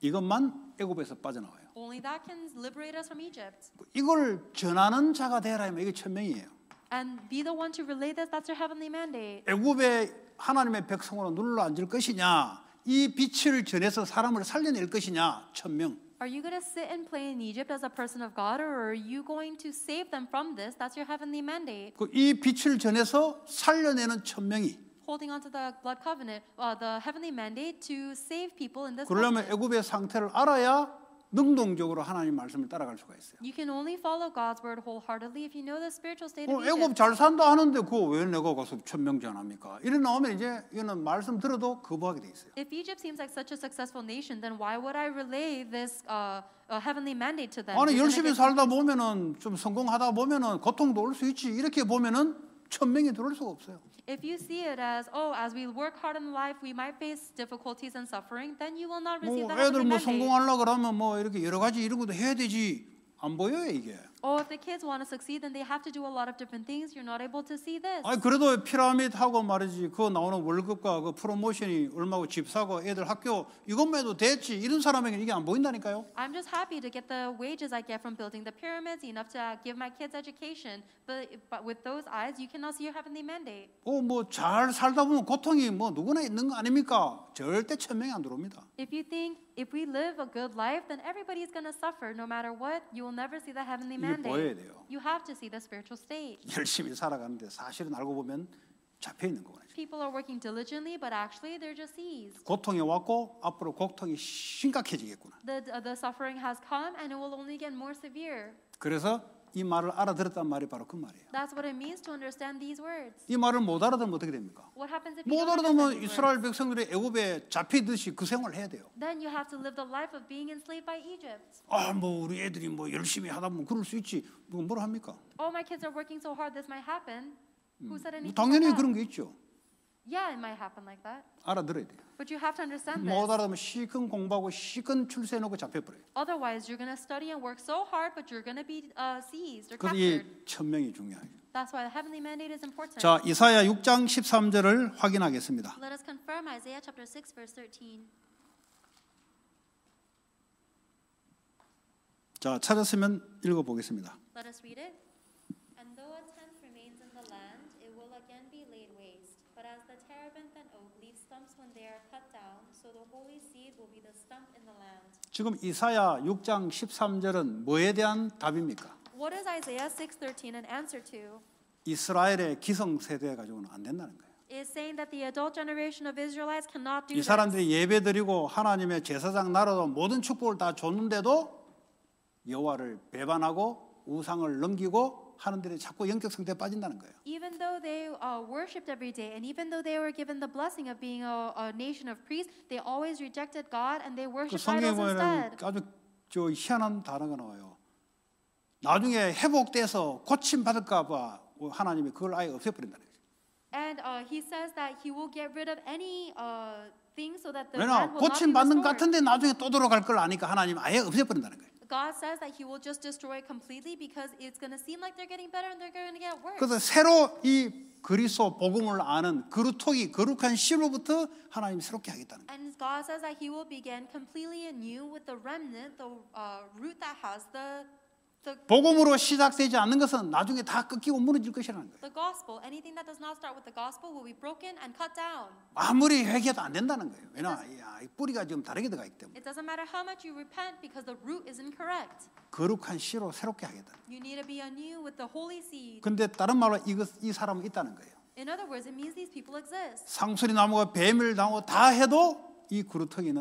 이것만 애굽에서 빠져나와요. Only that can liberate us from Egypt. 이걸 전하는 자가 되라 하면 이게 천명이에요. And be the one to relay this, that's your heavenly mandate. 애굽의 하나님의 백성으로 눌러 앉을 것이냐, 이 빛을 전해서 사람을 살려낼 것이냐, 천명. Are you going to sit and play in Egypt as a person of God, or are you going to save them from this? That's your heavenly mandate. 그이 빛을 전해서 살려내는 천명이. Holding on to the blood covenant, uh, the heavenly mandate to save people in this 그러려면. 애굽의 상태를 알아야 능동적으로 하나님 말씀을 따라갈 수가 있어요. You can only follow God's word wholeheartedly if you know the spiritual state 어, of 애굽 Egypt. 잘 산다 하는데 그거 왜 내가 가서 천명제 안 합니까? 이래 나오면 이제 이거는 말씀 들어도 거부하게 돼 있어요. If Egypt seems like such a successful nation, then why would I relay this uh, uh, heavenly mandate to them? 아니 열심히 살다 보면은 좀 성공하다 보면은 고통도 올 수 있지 이렇게 보면은 천명이 들어올 수가 없어요. If you see it as, oh, as we work hard in life, we might face difficulties and suffering, then you will not receive 뭐 the 애들 뭐. 성공하려 그러면 뭐 이렇게 여러 가지 이런 것도 해야 되지 안 보여요 이게. Oh, if the kids want to succeed, then they have to do a lot of different things. You're not able to see this. 아니 그래도 피라미드하고 말이지 그 나오는 월급과 그 프로모션이 얼마고 집 사고 애들 학교 이것만 해도 됐지 이런 사람에게 이게 안 보인다니까요. I'm just happy to get the wages I get from building the pyramids, enough to uh, give my kids education. But, but with those eyes, you cannot see your heavenly mandate. 어뭐 잘 살다 보면 고통이 뭐 누구나 있는 거 아닙니까? 절대 천명이 안 들어옵니다. If you think if we live a good life, then everybody's going to suffer no matter what. You will never see the heavenly 이게 보여야. 돼요. You have to see the spiritual state. 열심히 살아가는데 사실은 알고 보면 잡혀 있는 거거든요. People are working diligently, but actually they're just seized. 고통이 왔고 앞으로 고통이 심각해지겠구나. The, uh, the suffering has come and it will only get more severe. 그래서 이 말을 알아들었단 말이 바로 그 말이에요. That's what it means to understand these words. 이 말을 못 알아들으면 어떻게 됩니까? What happens if 못 these 이스라엘? 백성들이 애굽에 잡히듯이 그 생활을 해야 돼요. Then you have to live the life of being enslaved by Egypt. 아, 뭐 우리 애들이 뭐 열심히 하다 보면 그럴 수 있지. 뭐 뭐라 합니까? Oh, my kids are working so hard, this might happen. Who said 뭐 anything? 당연히 그런? 게 있죠. Yeah, it might happen like that. 알아들어야 돼요. But you have to understand 못 this. 알아들으면 시큰 공부하고 시큰 출세해놓고 잡혀버려요. Otherwise, you're going to study and work so hard, but you're going to be uh, seized or 그래서 captured. 이 천명이 중요해요. That's why the heavenly mandate is important. 자, 이사야 6장 13절을 확인하겠습니다. Let us confirm Isaiah chapter 6, verse 13. 자, 찾았으면 읽어보겠습니다. Let us read it. And though a tenth remains in the land, it will again be laid waste. But as the terebinth and oak leave stumps when they are cut down, so the holy seed will be the stump in the land. 지금 이사야 6장 13절은 뭐에 대한 답입니까? What is Isaiah 6:13 an answer to? 이스라엘의 기성 세대 가지고는 안 된다는 거예요. Is saying that the adult generation of Israelites cannot do 이 this. 사람들이 예배드리고 하나님의 제사장 나라도 모든 축복을 다 줬는데도 여호와를 배반하고 우상을 넘기고 하는들이 자꾸 영적 상태에 빠진다는 거예요. Even though they uh, worshipped every day, and even though they were given the blessing of being a, a nation of priests, they always rejected God and they 그 worshipped 성경에 idols instead. 아주 저 희한한 단어가 나와요. 나중에 회복돼서 고침 받을까봐 하나님이 그걸 아예 없애버린다는 거예요. And uh, he says that he will get rid of any uh, thing so that the 왜냐 고침 받는. 같은데 나중에 또 들어갈 걸 아니까 하나님 아예 없애버린다는 거예요. God says that he will just destroy it completely because it's going to seem like they're getting better and they're going to get worse. 그래서 새로 이 그리스도 복음을 아는 그루톡이 거룩한 씨로부터 하나님이 새롭게 하겠다는 거예요. And God says that he will begin completely anew with the remnant, the uh, root that has the, the, 복음으로 시작되지 않는 것은 나중에 다 꺾이고 무너질 것이라는 거예요. the gospel. Anything that does not start with the gospel will be broken and cut down. 아무리 회개도 안 된다는 거예요. 왜냐 이 뿌리가 지금 다르게 들어가 있기 때문에 It doesn't matter how much you repent because the root is incorrect. 거룩한 씨로 새롭게 하겠다. You need to be anew with the holy seed. 근데 다른 말로 이것 이 사람은 있다는 거예요. In other words, it means these people exist. 상수리 나무가 뱀을 당하고 다 해도 이 그루터기는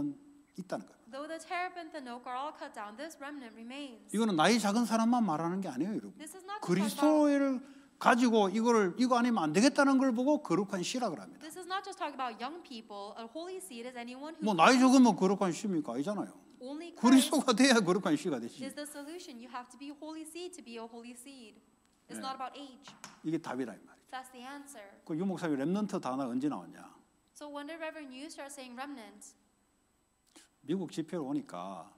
있다는 거예요. Though the terebinth and oak are all cut down, this remnant remains. 이거는 나이 작은 사람만 말하는 게 아니에요, 여러분. This is not 그리스도를 가지고 이거를 이거 아니면 안 되겠다는 걸 보고 거룩한 씨라 그럽니다. this is not just talking about young people. A holy seed is anyone who 뭐 나이 적으면 거룩한 씨입니까? 아니잖아요. only 그리스도가 돼야 거룩한 씨가 되지. is the solution. You have to be holy seed to be a holy seed. It's not about age. 이게 답이라 이 말이에요. That's the answer. 그 유목사님 렘넌트 단어 언제 나왔냐? So when did Reverend Yu start saying remnant? 미국 집회로 오니까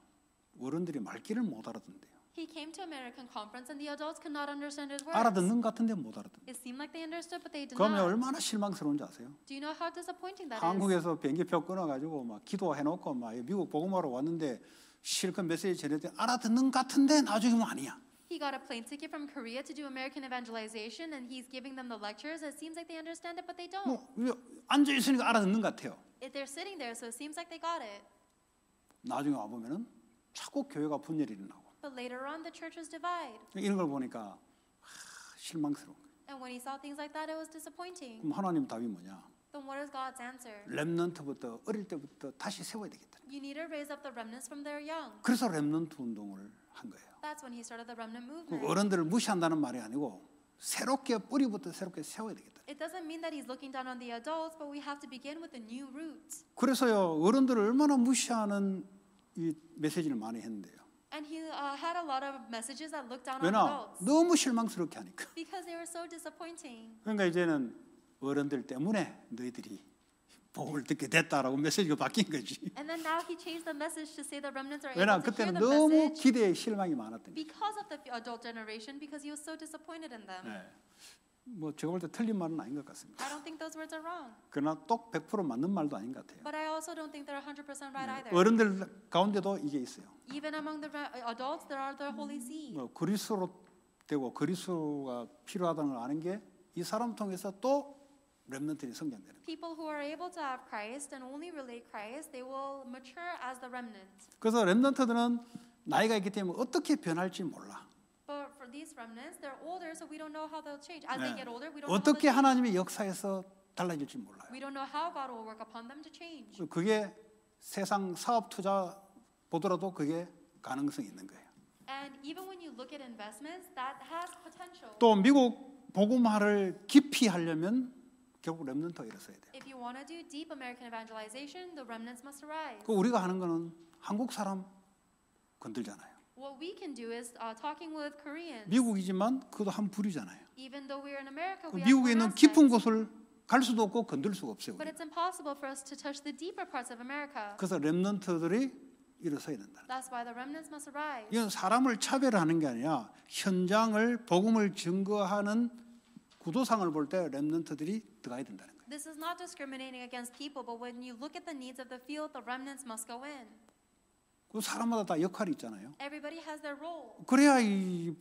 어른들이 말귀를 못 알아듣는데요. He came to American conference and the adults could not understand his words. 알아듣는 것 같은데 못 알아듣는. It seemed like they understood, but they did 그러면 not. 얼마나 실망스러운지 아세요? Do you know how disappointing that? 한국에서 비행기표 끊어가지고 막 기도해 놓고 막 미국 복음하러 왔는데 실컷 메시지 전했더니 알아듣는 것 같은데 나중에 뭐 아니야. He got a plane ticket from Korea to do American evangelization, and he's giving them the lectures. It seems like they understand it, but they don't. 뭐 앉아 있으니까 알아듣는 것 같아요. If they're sitting there, so it seems like they got it. 나중에 와 보면은 자꾸 교회가 분열이 일어나고 But later on, the churches divide. 이런 걸 보니까 하, 실망스러운 거예요. And when he saw things like that, it was disappointing. 그럼 하나님 답이 뭐냐? Then what is God's answer? 렘넌트부터 어릴 때부터 다시 세워야 되겠다. You need to raise up the remnants from their young. 그래서 렘넌트 운동을 한 거예요. That's when he started the remnant 그 movement. 어른들을 무시한다는 말이 아니고 새롭게 뿌리부터 새롭게 세워야 되겠다. It doesn't mean that he's looking down on the adults, but we have to begin with a new root. 그래서요 어른들을 얼마나 무시하는 이 메시지를 많이 했는데요. And he uh, had a lot of messages that looked down on 왜냐 adults 너무 실망스럽게 하니까. because they were so disappointing. 그러니까 이제는 어른들 때문에 너희들이 복을 듣게 됐다라고 메시지가 바뀐 거지. 왜냐 그때는 너무 기대에 실망이 많았던 them. 네. 뭐 제가 볼 때 틀린 말은 아닌 것 같습니다. I don't think those words are wrong, 그러나 똑 100% 맞는 말도 아닌 것 같아요. but I also don't think they're 100% right either. 어른들 가운데도 이게 있어요. Adults. 뭐 그리스도로 되고 그리스도가 필요하다는 걸 아는 게 이 사람 통해서 또 렘넌트들이 성장되는 거예요. People who are able to have Christ and only relate Christ, they will mature as the remnant. 그래서 렘넌트들은 나이가 있기 때문에 어떻게 변할지 몰라. But for these remnants, they're older, so we don't know how they'll change. As they 네. get older, we don't know how 어떻게 they'll change. 하나님의 역사에서 달라질지 몰라요. We don't know how God will work upon them to change. 그게 세상 사업 투자 보더라도 그게 가능성이 있는 거예요. And even when you look at investments, that has potential. 또 미국 복음화를 깊이 하려면 결국 렘넌트가 일어서야 돼요. If you want to do deep American evangelization, the remnants must arise. 그 우리가 하는 거는 한국 사람 건들잖아요. What we can do is uh, talking with Koreans. 미국이지만 그것도 한 불이잖아요. Even though we're in America, 그 we 미국에 있는. 깊은 곳을 갈 수도 없고 건들 수가 없어요. But it's impossible for us to touch the deeper parts of America. 그래서 렘넌트들이 일어서야 된다. That's why the remnants must arise. 이건 사람을 차별하는 게 아니라 현장을 복음을 증거하는 구도상을 볼 때 렘넌트들이 들어가야 된다는 거예요. This is not discriminating against people, but when you look at the needs of the field, the remnants must go in. 그 사람마다 다 역할이 있잖아요. Everybody has their role. 그래야 이,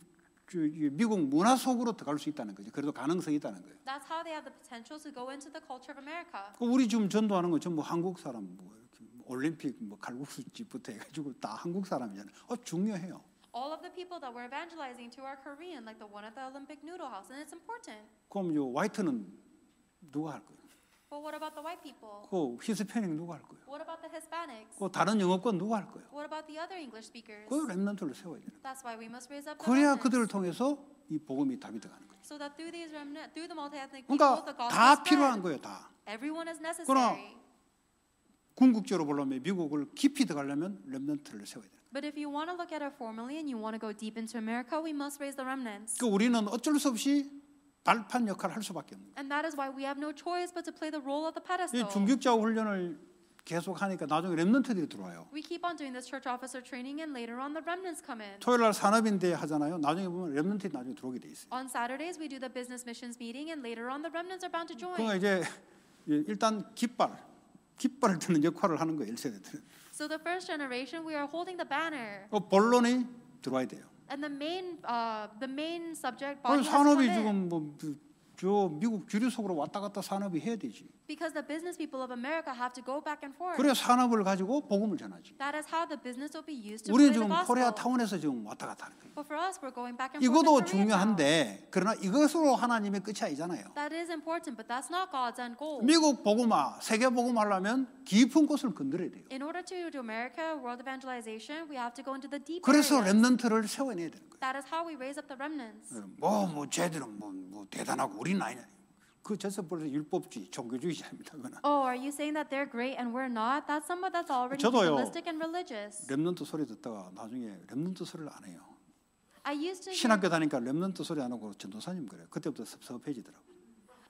미국 문화 속으로 들어갈 수 있다는 거죠. 그래도 가능성이 있다는 거예요. That's how they have the potential to go into the culture of America. 그 우리 지금 전도하는 거 전부 한국 사람 뭐뭐 올림픽 뭐 칼국수집부터 해가지고 다 한국 사람이잖아요. 어 중요해요. All of the people that we're evangelizing to are Korean, like the one at the Olympic Noodle House, and it's important. 그럼 요 화이트는 누가 할 거예요? But what about the white people? 그 히스패닉 누가 할 거예요? What about the Hispanics? 그 다른 영어권 누가 할 거예요? What about the other English speakers? 그 렘넌트를 세워야 되는 거예요. That's why we must raise up 그래야 그들을 통해서 이 복음이 답이 들어가는 거예요. so that through these remnant, through the multi-ethnic people, 그러니까 the gospel 다 필요한. 거예요, 다. Everyone is 그러나 necessary. 궁극적으로 보려면 미국을 깊이 들어가려면 렘넌트를 세워야 돼요. But if you want to look at it formally and you want to go deep into America, we must raise the remnants. 그 우리는 어쩔 수 없이 발판 역할을 할 수밖에 없는. And that is why we have no choice but to play the role of the 이 pedestal. 중직자 훈련을 계속 하니까 나중에 렘넌트들이 들어와요. We keep on doing this church officer training, and later on the remnants come in. 토요일 날 산업인대 하잖아요. 나중에 보면 렘넌트들이 나중에 들어오게 돼 있어요. On Saturdays, we do the business missions meeting, and later on, the remnants are bound to join. 그러니까 이제 일단 깃발, 깃발을 드는 역할을 하는 거예요. 1세대들은. So the first generation, we are holding the banner, 그 본론이 들어와야 돼요. and the main, uh, the main subject 그 body has to come 산업이 in. 지금 뭐저 미국 주류 속으로 왔다 갔다 산업이 해야 되지. Because the business people of America have to go back and forth. 그래 산업을 가지고 복음을 전하지. That is how the business will be used to the 지금. 코리아 타운에서 지금 왔다 갔다 하는 거예요. But for us, we're going back and forth. 이것도. 중요한데 그러나 이것으로 하나님의 끝이 아니잖아요. That is important, but that's not God's end goal. 미국 복음화, 세계 복음화 하려면 깊은 곳을 건드려야 돼요. In order to do America world evangelization, we have to go into the deep 그래서. 렘넌트를 세워내야 되는 거예요. That is how we raise up the remnants. 뭐뭐 쟤들은 뭐, 뭐 대단하고 우리는 아니냐. 그 벌써 율법주의, 종교주의자입니다. 그거는. Oh, are you saying that they're great and we're not? That's someone that's already 저도요. legalistic and religious. 렘넌트 소리 듣다가 나중에 렘넌트 소리를 안 해요. I used to 신학교 다니까 렘넌트 소리 안 하고 전도사님 그래요. 그때부터 섭섭해지더라고.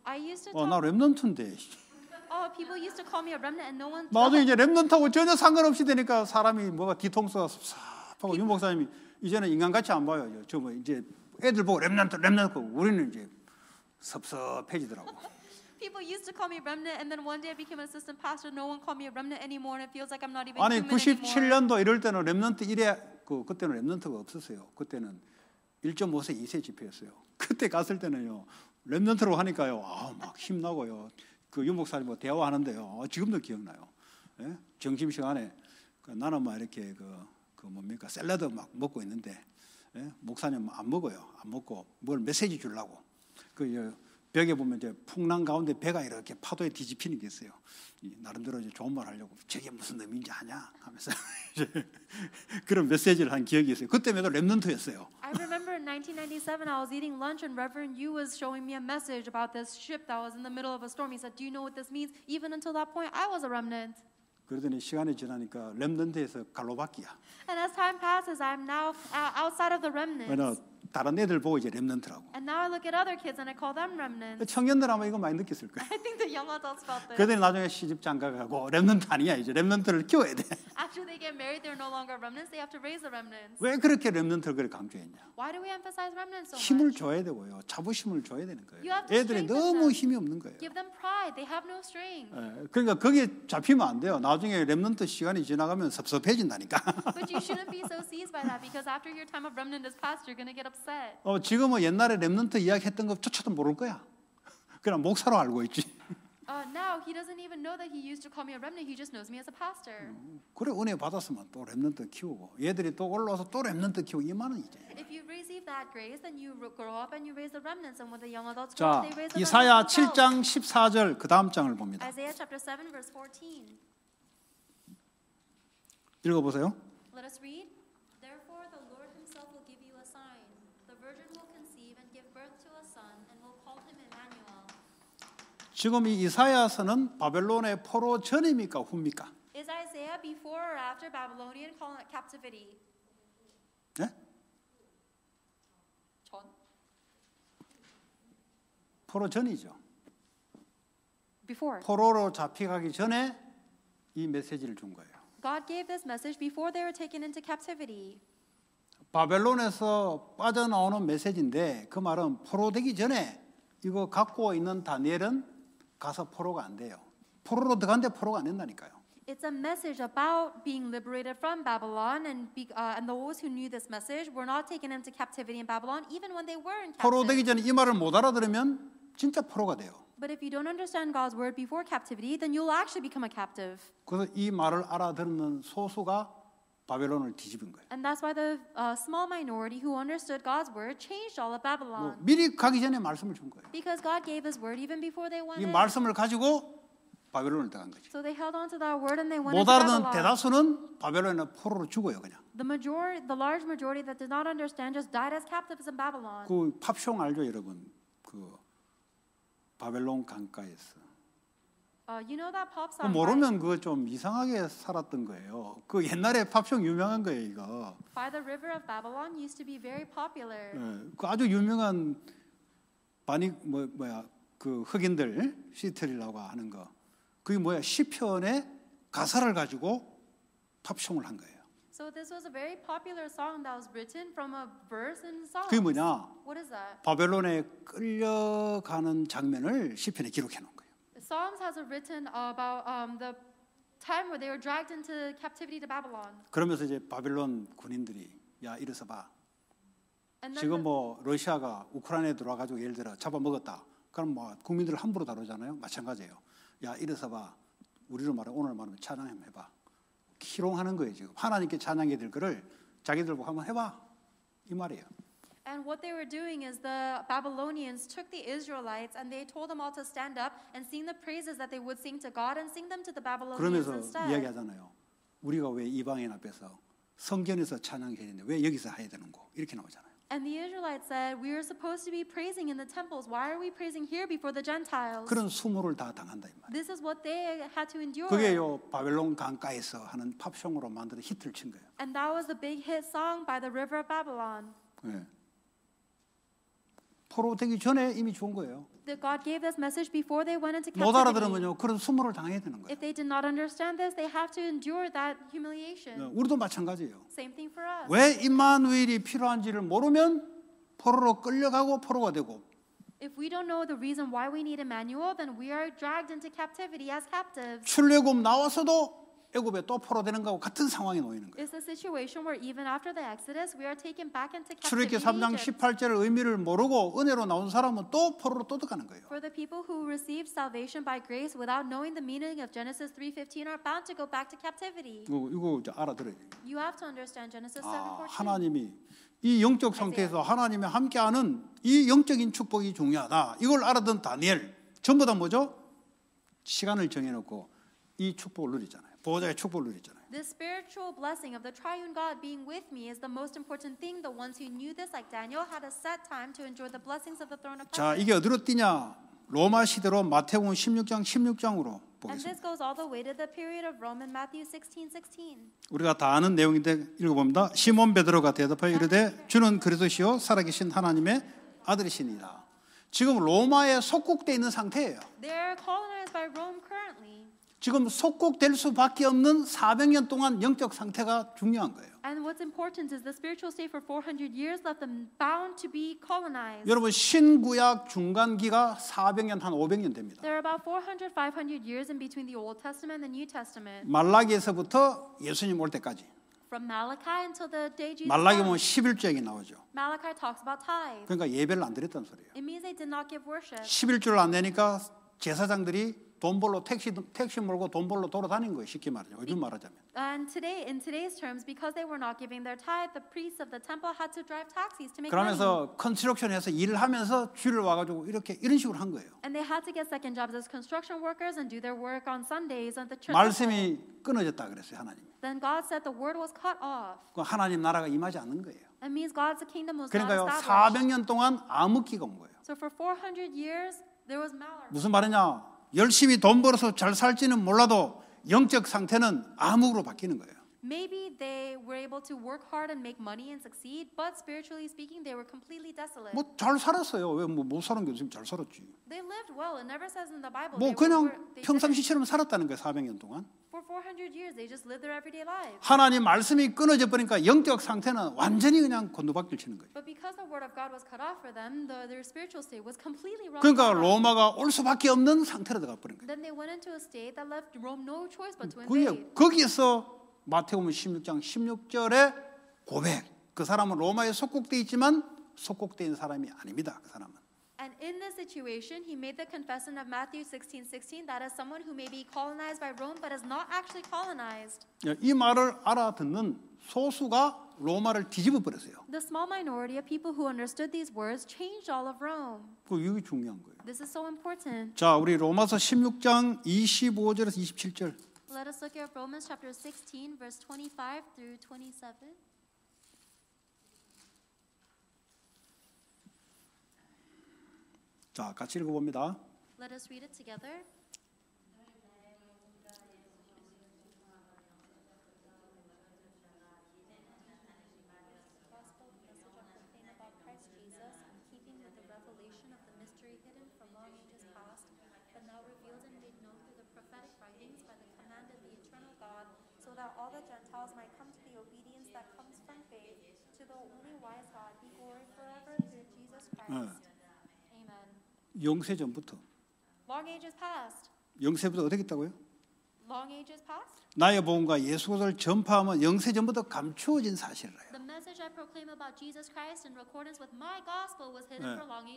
I used to 어, 나 talk, 렘넌트인데. oh, people used to call me a remnant and no one 나중에 이제 렘넌트하고 전혀 상관없이 되니까 사람이 뭐가 뒤통수가 섭섭하고 윤 목사님이 이제는 인간같이 안 봐요. 저뭐 이제 애들 보고 렘넌트 렘넌트 우리는 이제 섭섭해지더라고. People used to call me remnant and then one day I became an assistant pastor. No one called me a remnant anymore and it feels like I'm not even 아니 human anymore. 97년도 이럴 때는 렘넌트 1회 그 그때는 렘넌트가 없었어요. 그때는 1.5세 2세 집회였어요. 그때 갔을 때는요. 렘넌트로 하니까요. 아, 막 힘나고요. 그 유목사님 뭐 대화하는데요. 어, 지금도 기억나요. 예? 점심 시간에 그 나는 막 이렇게 그, 그 뭡니까 샐러드 막 먹고 있는데 예? 목사님 안 먹어요. 안 먹고 뭘 메시지 주려고 그 여- 벽에 보면 이제 풍랑 가운데 배가 이렇게 파도에 뒤집히는 게 있어요. 이 나름대로 이제 좋은 말 하려고 저게 무슨 의미인지 아냐 하면서 이제 그런 메시지를 한 기억이 있어요. 그때마다 렘넌트였어요. I remember in 1997, I was eating lunch and Reverend Yu was showing me a message about this ship that was in the middle of a storm. He said, Do you know what this means? Even until that point, I was a remnant. 그러더니 시간이 지나니까 렘넌트에서 갈로바키야. And as time passes, I'm now uh, outside of the remnants. 다른 애들 보고 이제 렘넌트라고. And now I look at other kids and I call them remnants. 청년들 아마 이거 많이 느꼈을 거예요. I think the young adults felt this. 그들이 나중에 시집 장가 가고 렘넌트 아니야 이제 렘넌트를 키워야 돼. After they get married, they're no longer remnants. They have to raise the remnants. 왜 그렇게 렘넌트를 그렇게 강조했냐? Why do we emphasize remnants so 힘을 much? 줘야 되고요. 자부심을 줘야 되는 거예요. You have to 애들이 너무. 힘이 없는 거예요. Give them pride. They have no strength. 예, 그러니까 거기에 잡히면 안 돼요. 나중에 렘넌트 시간이 지나가면 섭섭해진다니까. But you shouldn't be so seized by that because after your time of remnant is past, you're going to get upset. 어, 지금은 옛날에 렘넌트 이야기했던 것조차도 모를 거야. 그냥 목사로 알고 있지. Uh, now he doesn't even know that he used to call me a remnant. He just knows me as a pastor. 그래 은혜 받았으면 또 렘넌트 키우고 얘들이 또 올라와서 또 렘넌트 키우고 이만은 이제. If you receive that grace, then you ro- grow up and you raise the remnants. And when the young adults 자, grow up, they raise the 이사야 remnants themselves. 7장 14절 그 다음 장을 봅니다. Isaiah chapter 7, verse 14. 읽어보세요. Let us read. Therefore, the Lord himself will give you a sign. The virgin will conceive and give birth to a son, and will call him Emmanuel. 지금 이 이사야서는 바벨론의 포로 전입니까 후입니까? Is Isaiah before or after Babylonian captivity? 네? 전. 포로 전이죠. Before. 포로로 잡혀가기 전에 이 메시지를 준 거예요. God gave this message before they were taken into captivity. 바벨론에서 빠져나오는 메시지인데 그 말은 포로 되기 전에 이거 갖고 있는 다니엘은 가서 포로가 안 돼요. 포로로 들어간데 포로가 안 된다니까요. It's a message about being liberated from Babylon, and be, uh, and those who knew this message were not taken into captivity in Babylon, even when they were in 포로 되기 captivity. 전에 이 말을 못 알아들으면 진짜 포로가 돼요. But if you don't understand God's word before captivity, then you'll actually become a captive. 그래서 이 말을 알아듣는 소수가 바벨론을 뒤집은 거예요. And that's why the uh, small minority who understood God's word changed all of 뭐 Babylon. 미리 가기 전에 말씀을 준 거예요. Because God gave His word even before they went 이 in. 말씀을 가지고 바벨론을 들어간 거죠. So they held on to that word and they went 못 into 알아듣는 Babylon. 대다수는 바벨론의 포로로 죽어요, 그냥. The majority, the large majority that did not understand, just died as captives in Babylon. 그 팝숑 알죠, 여러분? 그 바벨론 강가에서. 모르면 그거 좀 이상하게 살았던 거예요. 그 옛날에 팝숑 유명한 거예요, 이거. by the River of Babylon used to be very popular. 예, 그 아주 유명한 바니 뭐 뭐야 그 흑인들 시트리라고 하는 거. 그게 뭐야 시편의 가사를 가지고 팝숑을 한 거예요. So this was a very popular song that was written from a verse in Psalms. 그게 뭐냐? What is that? 바벨론에 끌려가는 장면을 시편에 기록해 놓은 거예요. Psalms has written about um, the time where they were dragged into captivity to Babylon. 그러면서 이제 바벨론 군인들이 야 일어서 봐. 지금 뭐 러시아가 우크라이나에 들어와가지고 예를 들어 잡아먹었다. 그럼 뭐 국민들을 함부로 다루잖아요. 마찬가지예요. 야 일어서 봐. 우리로 말하면 오늘 말하면 찬양 한번 해봐. 희롱하는 거예요 지금. 하나님께 찬양해야 될 거를 자기들 보고 한번 해봐. 이 말이에요. and what they were doing is the Babylonians took the Israelites and they told them all to stand up and sing the praises that they would sing to God and sing them to the Babylonians 그러면서 instead. 이야기하잖아요. 우리가 왜 이방인 앞에서 성전에서 찬양해야 되는데 왜 여기서 해야 되는 거 이렇게 나오잖아요. And the Israelites said, We are supposed to be praising in the temples. Why are we praising here before the Gentiles? 그런 수모를 다 당한다 이 말이에요. This is what they had to endure. 그게요 바벨론 강가에서 하는 팝송으로 만들어 히트를 친 거예요. And that was the big hit song by the River of Babylon. 예. 포로 되기 전에 이미 좋은 거예요. That God gave this message before they went into 못 captivity. 알아들으면요 그런 수모를 당해야 되는 거예요. If they did not understand this, they have to endure that humiliation. 예, 우리도 마찬가지예요. Same thing for us. 왜 임마누엘이 필요한지를 모르면 포로로 끌려가고 포로가 되고 If we don't know the reason why we need Emmanuel, then we are dragged into captivity as captives. 출애굽 나와서도 애굽에 또 포로 되는 거하고 같은 상황에 놓이는 거예요. It's a situation where even after the Exodus, we are taken back into captivity. 출애굽기 in 3장 Egypt. 18절의 의미를 모르고 은혜로 나온 사람은 또 포로로 또 들어가는 거예요. For the people who received salvation by grace without knowing the meaning of Genesis 3:15 are bound to go back to captivity. 이거, 이거 이제 알아들어야 돼요. You have to understand Genesis 아, 7:14. 하나님이 이 영적 상태에서 하나님이 함께하는 이 영적인 축복이 중요하다. 이걸 알아듣는 다니엘 전부 다 뭐죠? 시간을 정해놓고 이 축복을 누리잖아요. 보호자의 축복을 누리잖아요. The spiritual blessing of the triune God being with me is the most important thing. The ones who knew this, like Daniel, had a set time to enjoy the blessings of the throne of 자, heaven. 이게 어디로 뛰냐? 로마 시대로 마태복음 16장 16장으로 And 보겠습니다. this goes all the way to the period of Rome in Matthew 16 16. 우리가 다 아는 내용인데 읽어봅니다. 시몬 베드로가 대답하여 이르되 주는 그리스도시요 살아계신 하나님의 아들이시니라. 지금 로마에 속국돼 있는 상태예요. They are colonized by Rome currently. 지금 속국될 수밖에 없는 400년 동안 영적 상태가 중요한 거예요. And what's important is the spiritual state for 400 years left them bound to be colonized. 여러분 신구약 중간기가 400년 한 500년 됩니다. There are about 400, 500 years in between the Old Testament and the New Testament. 말라기에서부터 예수님 올 때까지. From Malachi until the day Jesus 말라기 보면 comes. 11조약이 나오죠. Malachi talks about tithe. 그러니까 예배를 안 드렸다는 소리예요. It means they did not give worship. 11조를 안 내니까 제사장들이 돈 벌러 택시 택시 몰고 돈 벌러 돌아다닌 거예요. 쉽게 말하죠. 요즘 말하자면. And today, in today's terms, because they were not giving their tithe, the priests of the temple had to drive taxis to make money. 그러면서 컨스트럭션에서 일을 하면서 주를 와 가지고 이렇게 이런 식으로 한 거예요. And they had to get second jobs as construction workers and do their work on Sundays at the church. 말씀이 끊어졌다 그랬어요 하나님. Then God said the word was cut off. 그 하나님 나라가 임하지 않는 거예요. That means God's kingdom was 그러니까요 not established. 400년 동안 암흑기가 온 거예요. So for 400 years, there was malady. 무슨 말이냐? 열심히 돈 벌어서 잘 살지는 몰라도 영적 상태는 암흑으로 바뀌는 거예요. Maybe they were able to work hard and make money and succeed, but spiritually speaking, they were completely desolate. 뭐 잘 살았어요. 왜뭐못 사는 게 없으면 잘 살았지. They lived well. It never says in the Bible. 뭐 그냥. 평상시처럼 살았다는 거예요. 400년 동안. For 400 years, they just lived their everyday lives. 하나님 말씀이 끊어져 버리니까 영적 상태는 완전히 그냥 곤두박질 치는 거예요. But because the word of God was cut off for them, the, their spiritual state was completely wrong. 그러니까 로마가 올 수밖에 없는 상태로 들어가 버린 거예요. Then they went into a state that left Rome no choice but to 그게 invade. 거기에서 마태복음 16장 16절의 고백. 그 사람은 로마에 속국돼 있지만 있는 사람이 아닙니다. 그 사람은. And in this situation, he made the confession of Matthew 16 16 that as someone who may be colonized by Rome but is not actually colonized. 이 말을 알아듣는 소수가 로마를 뒤집어 버렸어요. The small minority of people who understood these words changed all of Rome. 그 이게 중요한 거예요. This is so important. 자, 우리 로마서 16장 25절에서 27절. Let us look at Romans chapter 16, verse 25 through 27. 자, 같이 읽어 봅니다. Let us read it together. Gospel 영세 전부터. Long ages past. 영세부터 어떻게 했다고요? Long ages past. 나의 복음과 예수를 전파하면 영세 전부터 감추어진 사실이에요.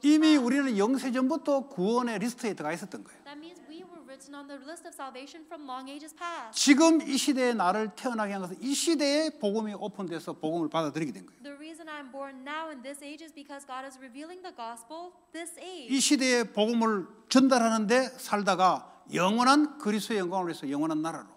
이미. 우리는 영세 전부터 구원의 리스트에 들어가 있었던 거예요. That means we were written on the list of salvation from long ages past. 지금 이 시대에 나를 태어나게 한 것은 이 시대에 복음이 오픈돼서 복음을 받아들이게 된 거예요. The reason I'm born now in this age is because God is revealing the gospel this 이. 시대에 복음을 전달하는데 살다가 영원한 그리스도의 영광을 위해서 영원한 나라로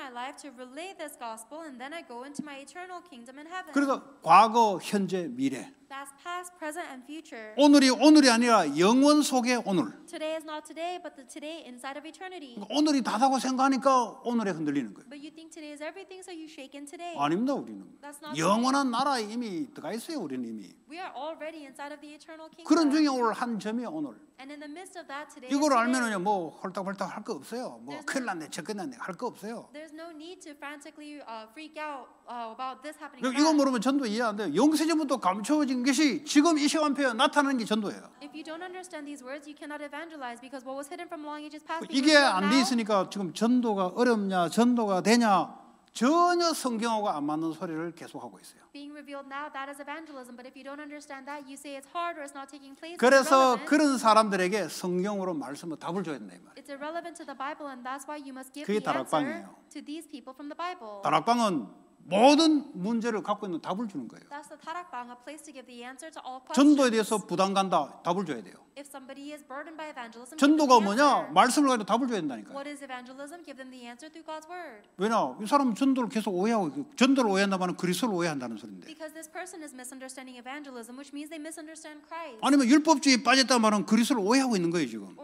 My life to relay this gospel, and then I go into my eternal kingdom in heaven. 그래서 과거, 현재, 미래 That's past, present, and future. 오늘이 오늘이 아니라 영원 속의 오늘 Today is not today, but the today inside of eternity. 오늘이 다다고 생각하니까 오늘에 흔들리는 거예요. But you think today is everything, so you shake in today. 아닙니다 우리는 That's not 영원한 나라에 이미 들어가 있어요 우리는 이미 We are already inside of the eternal kingdom. 그런 중에 오늘 한 점이 오늘 And in the midst of that, today, 이걸. 알면은요 뭐 홀딱홀딱 할거 없어요 뭐 큰일 났네 저 큰일 났네 할 거 없어요 There's no need to frantically uh, freak out uh, about this happening. 이거. 모르면 전도 이해 안 돼요 영세전부터 감춰진 것이 지금 이 시간표에 나타나는 게 전도예요 If you don't understand these words, you cannot evangelize because what was hidden from long ages past. 이게 안 돼 있으니까 지금 전도가 어렵냐 전도가 되냐 전혀 성경하고 안 맞는 소리를 계속하고 있어요 being revealed now, that is evangelism. But if you don't understand that, you say it's hard or it's not taking place. It's 그래서. 그런 사람들에게 성경으로 말씀을 답을 줘야 된다 이 말이에요 It's irrelevant to the Bible, and that's why you must give 그게 the answer 다락방이에요. to these people from the Bible. 다락방은 모든 문제를 갖고 있는 답을 주는 거예요. 전도에. 대해서 부담 간다 답을 줘야 돼요. 전도가 뭐냐. 말씀을 가지고 답을 줘야 된다니까. 왜냐 이 사람은 전도를 계속 오해하고 있고, 전도를 오해한다면 그리스도를 오해한다는 Christ. 아니면 율법주의 빠졌다 말은 그리스도를 오해하고 있는 거예요 지금.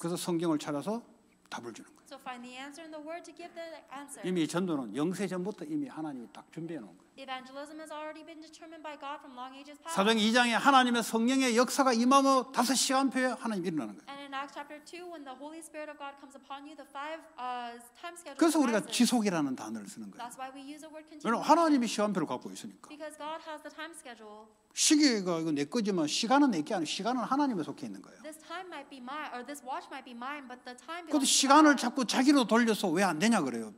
그래서 성경을 찾아서 답을 주는 거예요. So find the answer in the word to give the answer. 이미 전도는 영세 전부터 이미 하나님이 딱 준비해 놓은 거예요. Evangelism has already been determined by God from long ages past. 사도행 2장에 하나님의 성령의 역사가 임하며 다섯 시간표에 하나님 일어나는 거예요. And in Acts chapter 2, when the Holy Spirit of God comes upon you, the five uh, time schedule 그래서 우리가. 지속이라는 단어를 쓰는 거예요. That's why we use the word 왜냐면 continuation. 하나님이 시간표를 갖고 있으니까. Because God has the time schedule. 시계가 이거 내 거지만 시간은 내게 아니고 시간은 하나님에 속해 있는 거예요. To 시간을. 자꾸 자기로 돌려서 왜 안 되냐 그래요.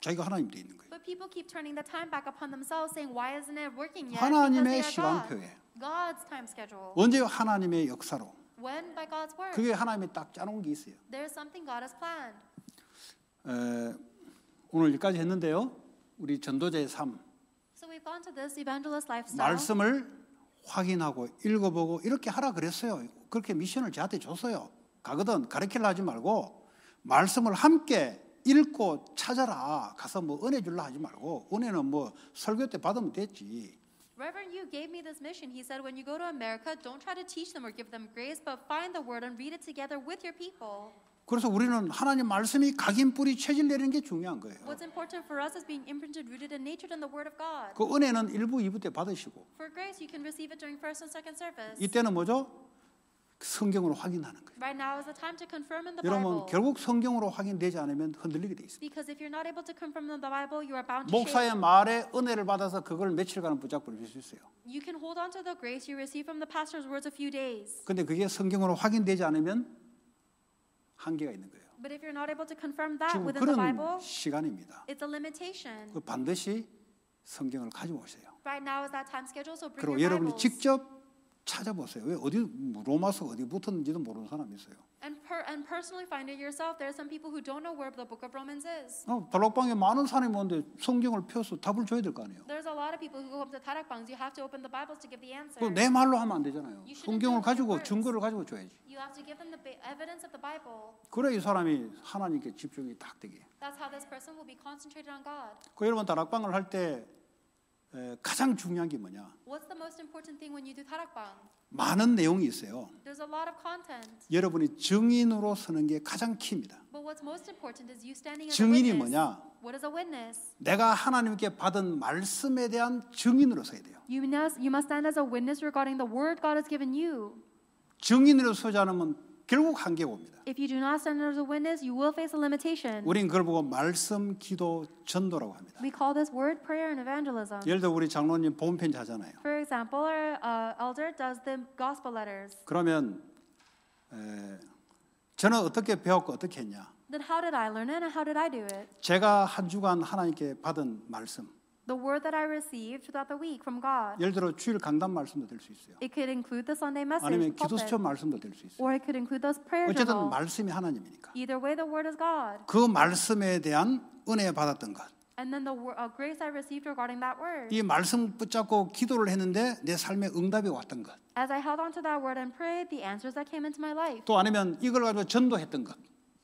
자기가 하나님 돼 있는 거예요. But people keep turning the time back upon themselves, saying, "Why isn't it working yet?" 하나님의. 시간표에 God's time schedule. 언제 하나님의 역사로 When by God's word. 그게 하나님이 딱 짜놓은 게 있어요. There's something God has planned. 에, 오늘 여기까지 했는데요. 우리 전도자의 삶 So we've gone to this evangelist lifestyle. 말씀을 확인하고 읽어보고 이렇게 하라 그랬어요. 그렇게 미션을 저한테 줬어요. 가거든 가르치려 하지 말고 말씀을 함께 읽고 찾아라. 가서 뭐 은혜 줄라 하지 말고 은혜는 뭐 설교 때 받으면 됐지. Reverend, you gave me this mission. He said, when you go to America, don't try to teach them or give them grace, but find the word and read it together with your people. 그래서 우리는 하나님 말씀이 각인 뿌리 체질 내리는 게 중요한 거예요. What's important for us is being imprinted, rooted, and natured in the word of God. 그 은혜는 1부, 2부 때 받으시고 For grace, you can receive it during first and second service. 이때는 뭐죠? 성경으로 확인하는 거예요. Right now is the time to confirm in the 여러분 Bible. 결국 성경으로 확인되지 않으면 흔들리게 돼 있어요. Because if you're not able to confirm in the Bible, you are bound to 목사의 shake. 말에 은혜를 받아서 그걸 며칠간 붙잡고 있을 수 있어요. You can hold on to the grace you receive from the pastor's words a few days. 근데 그게 성경으로 확인되지 않으면 한계가 있는 거예요. But if you're not able to confirm that 지금 within the 그런 Bible, 시간입니다. it's a limitation. 그 반드시 성경을 가지고 오세요. Right now is that time schedule, so bring 그리고 your 여러분이 Bibles. 직접 찾아보세요. 왜 어디 로마서 어디 붙었는지도 모르는 사람이 있어요. And, per, and personally find it yourself. There are some people who don't know where the book of Romans is. 어, 다락방에 많은 사람이 오는데 성경을 펴서 답을 줘야 될 거 아니에요. There's a lot of people who go up to tarakbangs. You have to open the Bibles to give the answer. 그내 말로 하면 안 되잖아요. 성경을 가지고. 증거를 가지고 줘야지. You have to give them the evidence of the Bible. 그래 이 사람이 하나님께 집중이 딱 되게. That's how this person will be concentrated on God. 그 여러분 다락방을 할때 가장 중요한 게 뭐냐? 많은 내용이 있어요. 여러분이 증인으로 서는 게 가장 키입니다. 증인이. 뭐냐? 내가 하나님께 받은 말씀에 대한 증인으로 서야 돼요. 증인으로 서지 않으면 결국 한계가 옵니다. If you do not stand as a witness, you will face a limitation. 우린 그걸 보고 말씀, 기도, 전도라고 합니다. We call this word prayer and evangelism. 예를 들어 우리 장로님 보험 편지 하잖아요. For example, our uh, elder does the gospel letters. 그러면 에, 저는 어떻게 배웠고 어떻게 했냐? Then how did I learn it and how did I do it? 제가 한 주간 하나님께 받은 말씀. The word that I received throughout the week from God. 예를 들어 주일 강단 말씀도 될 수 있어요. It could include the Sunday message, 아니면 기도수첩 말씀도 될 수 있어요. or it could include those prayer 어쨌든. 말씀이 하나님이니까. Either way, the word is God. 그 말씀에 대한 은혜 받았던 것. And then the uh, grace I received regarding that word. 이 말씀 붙잡고 기도를 했는데 내 삶에 응답이 왔던 것. As I held on to that word and prayed, the answers that came into my life. 또 아니면 이걸 가지고 전도했던 것.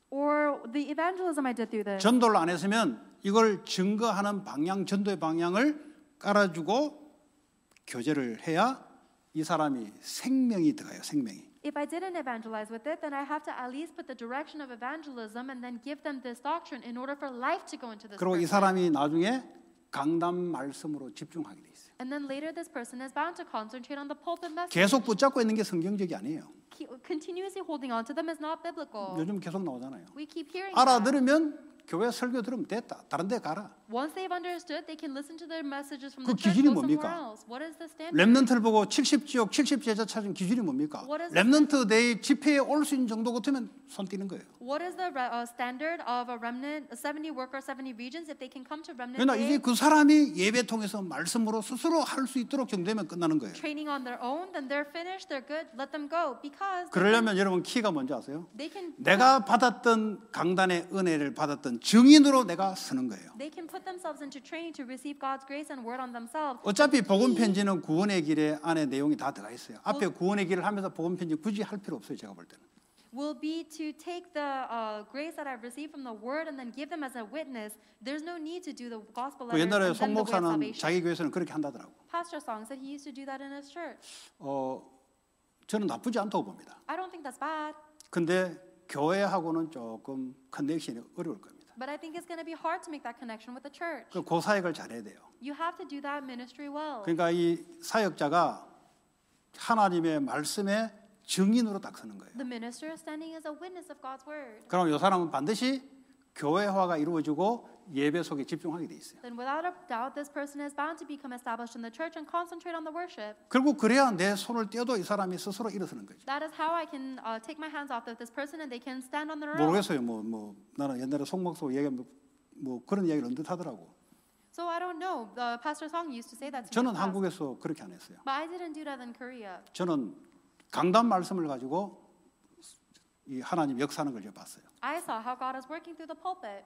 Or the evangelism I did through this. 전도를 안 했으면 이걸 증거하는 방향, 전도의 방향을 깔아주고 교제를 해야 이 사람이 생명이 들어가요. 생명이. If I didn't evangelize with it, then I have to at least put the direction of evangelism and then give them this doctrine in order for life to go into this 그리고 이. 사람이 나중에 강단 말씀으로 집중하게 돼 있어요. And then later, this person is bound to concentrate on the pulpit message. 계속 붙잡고 있는 게 성경적이 아니에요. Continuously holding on to them is not biblical. 요즘 계속 나오잖아요. We keep hearing. 알아들으면 교회 설교 들으면 됐다. 다른 데 가라. Once they've understood, they can listen to their messages from 그 the church, 기준이 somewhere 뭡니까? else. What is the standard? 랩런트를 보고 70지역 70제자 찾은 기준이 뭡니까? What is the- 랩런트 내 집회에 올 수 있는 정도 같으면 손 띄는 거예요. What is the re- uh, standard of a remnant, 70 worker, 70 regions? If they can come to remnant 그러나 day, 이제 그 사람이 예배 통해서 말씀으로 스스로 할 수 있도록 정되면 끝나는 거예요. training on their own, then they're finished, they're good, let them go. Because 그러려면 여러분 키가 뭔지 아세요? they can, 내가 받았던 강단의 은혜를 받았던 증인으로 내가 서는 거예요. they can put themselves into training to receive God's grace and word on themselves. 어차피 복음 편지는 구원의 길에 안에 내용이 다 들어가 있어요. 앞에 구원의 길을 하면서 복음 편지 굳이 할 필요 없어요. 제가 볼 때는. Will be to take the uh, grace that I've received from the word and then give them as a witness. There's no need to do the gospel 그 letters 옛날에 송 목사는. 자기 교회에서는 그렇게 한다더라고. Pastor Song said he used to do that in his church. 어, 저는 나쁘지 않다고 봅니다. I don't think that's bad, 근데 교회하고는 조금 커넥션이 어려울 겁니다. But I think it's going to be hard to make that connection with the church. 그 고사역을 잘해야 돼요. You have to do that ministry well. 그러니까 이 사역자가 하나님의 말씀의 증인으로 딱 서는 거예요. The minister is standing as a witness of God's word. 그럼 이 사람은 반드시 교회화가 이루어지고 예배 속에 집중하게 돼 있어요. Then without a doubt, this person is bound to become established in the church and concentrate on the worship. 결국 그래야 내 손을 떼어도 이 사람이 스스로 일어서는 거죠. That is how I can uh, take my hands off of this person and they can stand on their own. 모르겠어요. 뭐, 뭐 나는 옛날에 송목소 얘기 뭐, 뭐 그런 이야기를 언뜻 하더라고. So I don't know. The Pastor Song used to say that. 저는. 한국에서 그렇게 안 했어요. But I didn't do that in Korea. 저는 강단 말씀을 가지고 이 하나님 역사하는 걸 봤어요. I saw how God is working through the pulpit.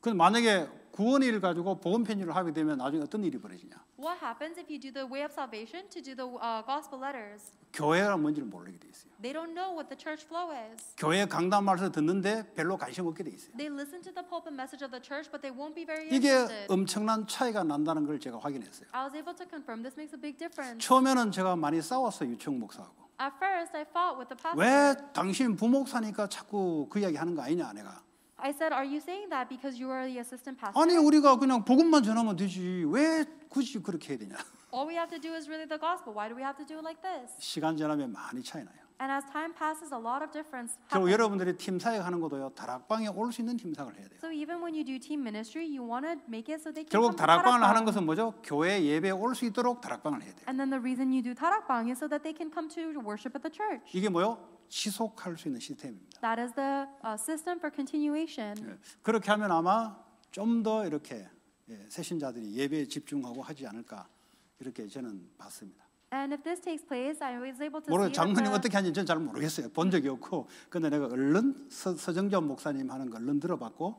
그 만약에 구원일 가지고 복음 편지를 하게 되면 나중에 어떤 일이 벌어지냐? What happens if you do the way of salvation to do the uh, gospel letters? 교회가 뭔지를 모르게 돼 있어요. They don't know what the church flow is. 교회 강단 말씀 듣는데 별로 관심 없게 돼 있어요. They listen to the pulpit message of the church, but they won't be very 이게 interested. 엄청난 차이가 난다는 걸 제가 확인했어요. I was able to confirm this makes a big difference. 처음에는 제가 많이 싸웠어요 유청 목사하고. At first, I fought with the pastor. 왜 당신 부목사니까 자꾸 그 이야기 하는 거 아니냐 내가. I said, "Are you saying that because you are the assistant pastor? 아니 우리가 그냥 복음만 전하면 되지 왜 굳이 그렇게 해야 되냐. All we have to do is really the gospel. Why do we have to do it like this?" 시간 지나면 많이 차이 나요. And as time passes, a lot of difference 결국 happens. 여러분들이 팀 사역 하는 것도요 다락방에 올 수 있는 팀 사역을 해야 돼요. So even when you do team ministry, you want to make it so they can 결국 come to 다락방을 하는. 것은 뭐죠? 교회 예배에 올수 있도록 다락방을 해야 돼요. And then the reason you do 다락방 is so that they can come to worship at the church. 이게 뭐요? 지속할 수 있는 시스템입니다. That is the uh, system for continuation. 예, 그렇게 하면 아마 좀 더 이렇게 예, 새신자들이 예배에 집중하고 하지 않을까 이렇게 저는 봤습니다. And if this takes place, I was able to 모르 see that 장로님 the, 어떻게 하는지 저는 잘 모르겠어요. 본 적이 없고 근데 내가 얼른 서, 서정전 목사님 하는 거 얼른 들어봤고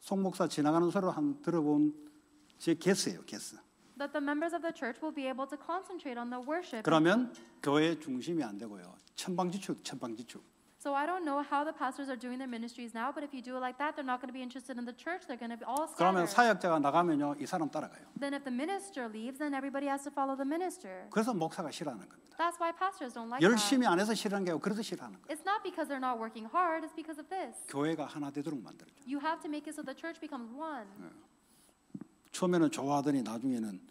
송 목사 지나가는 소리를 한 들어본 제 개스예요, 개스. that the members of the church will be able to concentrate on the worship. 그러면 교회 중심이 안 되고요. 천방지축, 천방지축. So I don't know how the pastors are doing their ministries now, but if you do it like that, they're not going to be interested in the church. They're going to be all 그러면 scattered. 사역자가 나가면요, 이 사람 따라가요. Then if the minister leaves, then everybody has to follow the minister. 그래서 목사가 싫어하는 겁니다. That's why pastors don't like that. 열심히 안 해서 싫어하는 게 아니고 그래서 싫어하는 거예요. It's not because they're not working hard, it's because of this. 교회가 하나 되도록 만들어줘. You have to make it so the church becomes one. 처음에는 좋아하더니 나중에는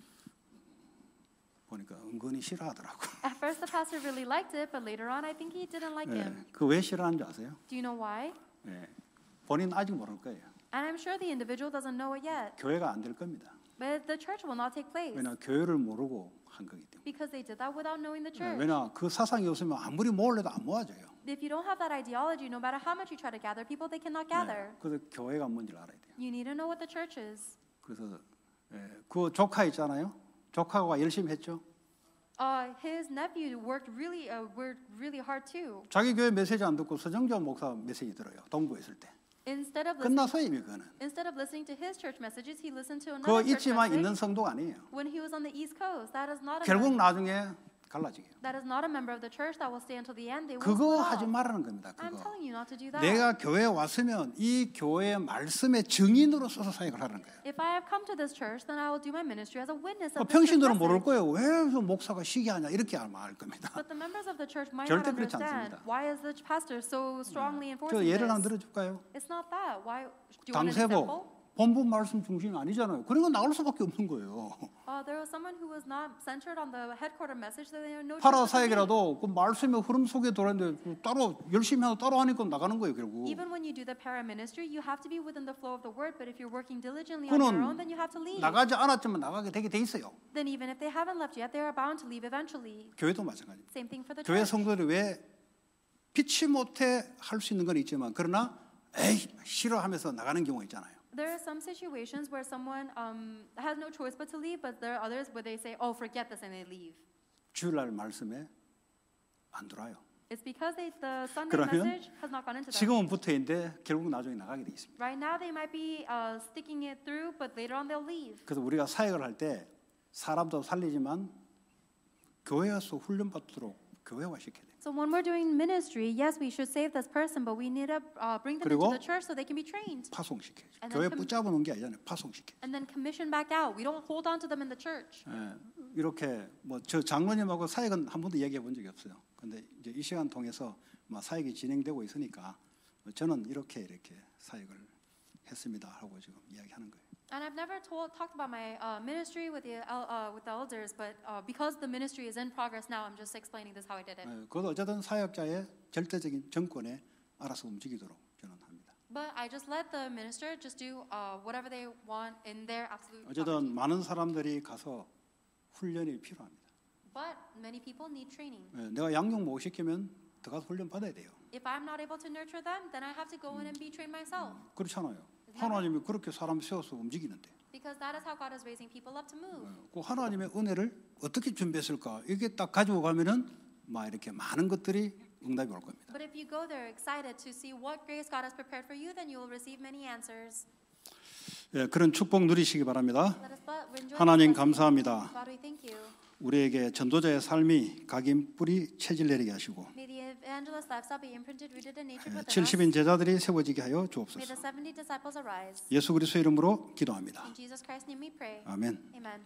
보니까 은근히 싫어하더라고. At first, the pastor really liked it, but later on, I think he didn't like 예, him. 그왜 싫어하는지 아세요? Do you know why? 예, 본인 아직 모를 거예요. And I'm sure the individual doesn't know it yet, 교회가 안 될 겁니다. but the church will not take place 왜냐 교회를 모르고 한 거기 때문에. because they did that without knowing the 예, church. 왜냐 그 사상이 없으면 아무리 모으려도 안 모아져요. If you don't have that ideology, no matter how much you try to gather people, they cannot 네, gather. 그래서 교회가 뭔지를 알아야 돼요. You need to know what the church is. 그래서 예, 그 조카 있잖아요. 조카가 열심히 했죠. Uh, his nephew worked really, uh, worked really hard too. 자기 교회 메시지 안 듣고 서정전 목사 메시지 들어요. 동부에 있을 때. Instead of listening, 끝나서 이미 그거는. instead of listening to his church messages, he listened to 그 another church 있지만 있는 성도가 아니에요. when he was on the East Coast. That is not 결국 나중에 갈라지게요. that is not a member of the church that will stay until the end. They will 그거 split 하지 off. 말라는 겁니다. I'm 그거. telling you not to do that. 내가 교회에 왔으면 이 교회의 말씀의 증인으로 써서 사역을 하는 거예요. If I have come to this church, then I will do my ministry as a witness 어, of this church 평신들은 모를 message. 거예요. 왜저 목사가 시기하냐 이렇게 말 겁니다. But the members of the church might not 절대 그렇지 understand 않습니다. why is the pastor so strongly 저 enforcing 예를 하나 this. 들어줄까요? It's not that. Why? Do you want an 강세보 example? 본부 말씀 중심이 아니잖아요. 그러니까 나올 수밖에 없는 거예요. Uh, there was someone who was not centered on the headquarter message, so they had no choice 파라 but to leave. 사역이라도 그 말씀의 흐름 속에 돌았는데 따로 열심히 하고 따로 하니까 나가는 거예요, 결국. Leave. 나가지 않았지만 나가게 되게 돼 있어요. 교회도 마찬가지입니다. 교회. 성도들이 왜 피치 못해 할 수 있는 건 있지만 그러나 에이 싫어하면서 나가는 경우 있잖아요. There are some situations where someone um, has no choice but to leave, but there are others where they say, "Oh, forget this," and they leave. 주일날 말씀에 안 들어요. It's because they, the Sunday 그러면 message has not gone into them. 지금은 붙어 있는데 결국 나중에 나가게 돼 있습니다. Right now, they might be uh, sticking it through, but later on they'll leave. 그래서 우리가 사역을 할 때 사람도 살리지만 교회에서 훈련받도록 교회화 시켜야 돼요. So when we're doing ministry, yes, we should save this person, but we need to uh, bring them 그리고 into the church so they can be trained, 파송시켜야죠. And 교회 then com- 붙잡아 놓은 게 아니잖아요. 파송시켜. and then commission back out. We don't hold on to them in the church. 예, 이렇게 뭐 저 장로님하고 사역은 한 번도 얘기해 본 적이 없어요. 근데 이제 이 시간 통해서 뭐 사역이 진행되고 있으니까 저는 이렇게 이렇게 사역을 했습니다 하고 지금 이야기하는 거예요. And I've never told, talked about my uh, ministry with the el- uh, with the elders, but uh, because the ministry is in progress now, I'm just explaining this how I did it. 예, 그것도 어쨌든 사역자의 절대적인 정권에 알아서 움직이도록 저는 합니다. But I just let the minister just do uh, whatever they want in their absolute. 어쨌든 sovereignty. 많은 사람들이 가서 훈련이 필요합니다. But many people need training. 예, 내가 양육 못 시키면 들어가서 훈련 받아야 돼요. If I'm not able to nurture them, then I have to go in and be trained myself. 그렇잖아요. 하나님이 그렇게 사람 세워서 움직이는데 Because that is how God is raising people up to move. 그 하나님의 은혜를 어떻게 준비했을까? 이게 딱 가지고 가면은 막 이렇게 많은 것들이 응답이 올 겁니다. But if you go there excited to see what grace God has prepared for you, then you will receive many answers. 예, 그런 축복 누리시기 바랍니다. 하나님. 감사합니다. God, we thank you. 우리에게 전도자의 삶이 각인 뿌리 체질 내리게 하시고 May the evangelist lifestyle be imprinted, rooted in nature 예, within us. 70인 제자들이 세워지게 하여 May 주옵소서. the 70 disciples arise. 예수 그리스도 이름으로 기도합니다. In Jesus Christ's name we pray. 아멘. Amen.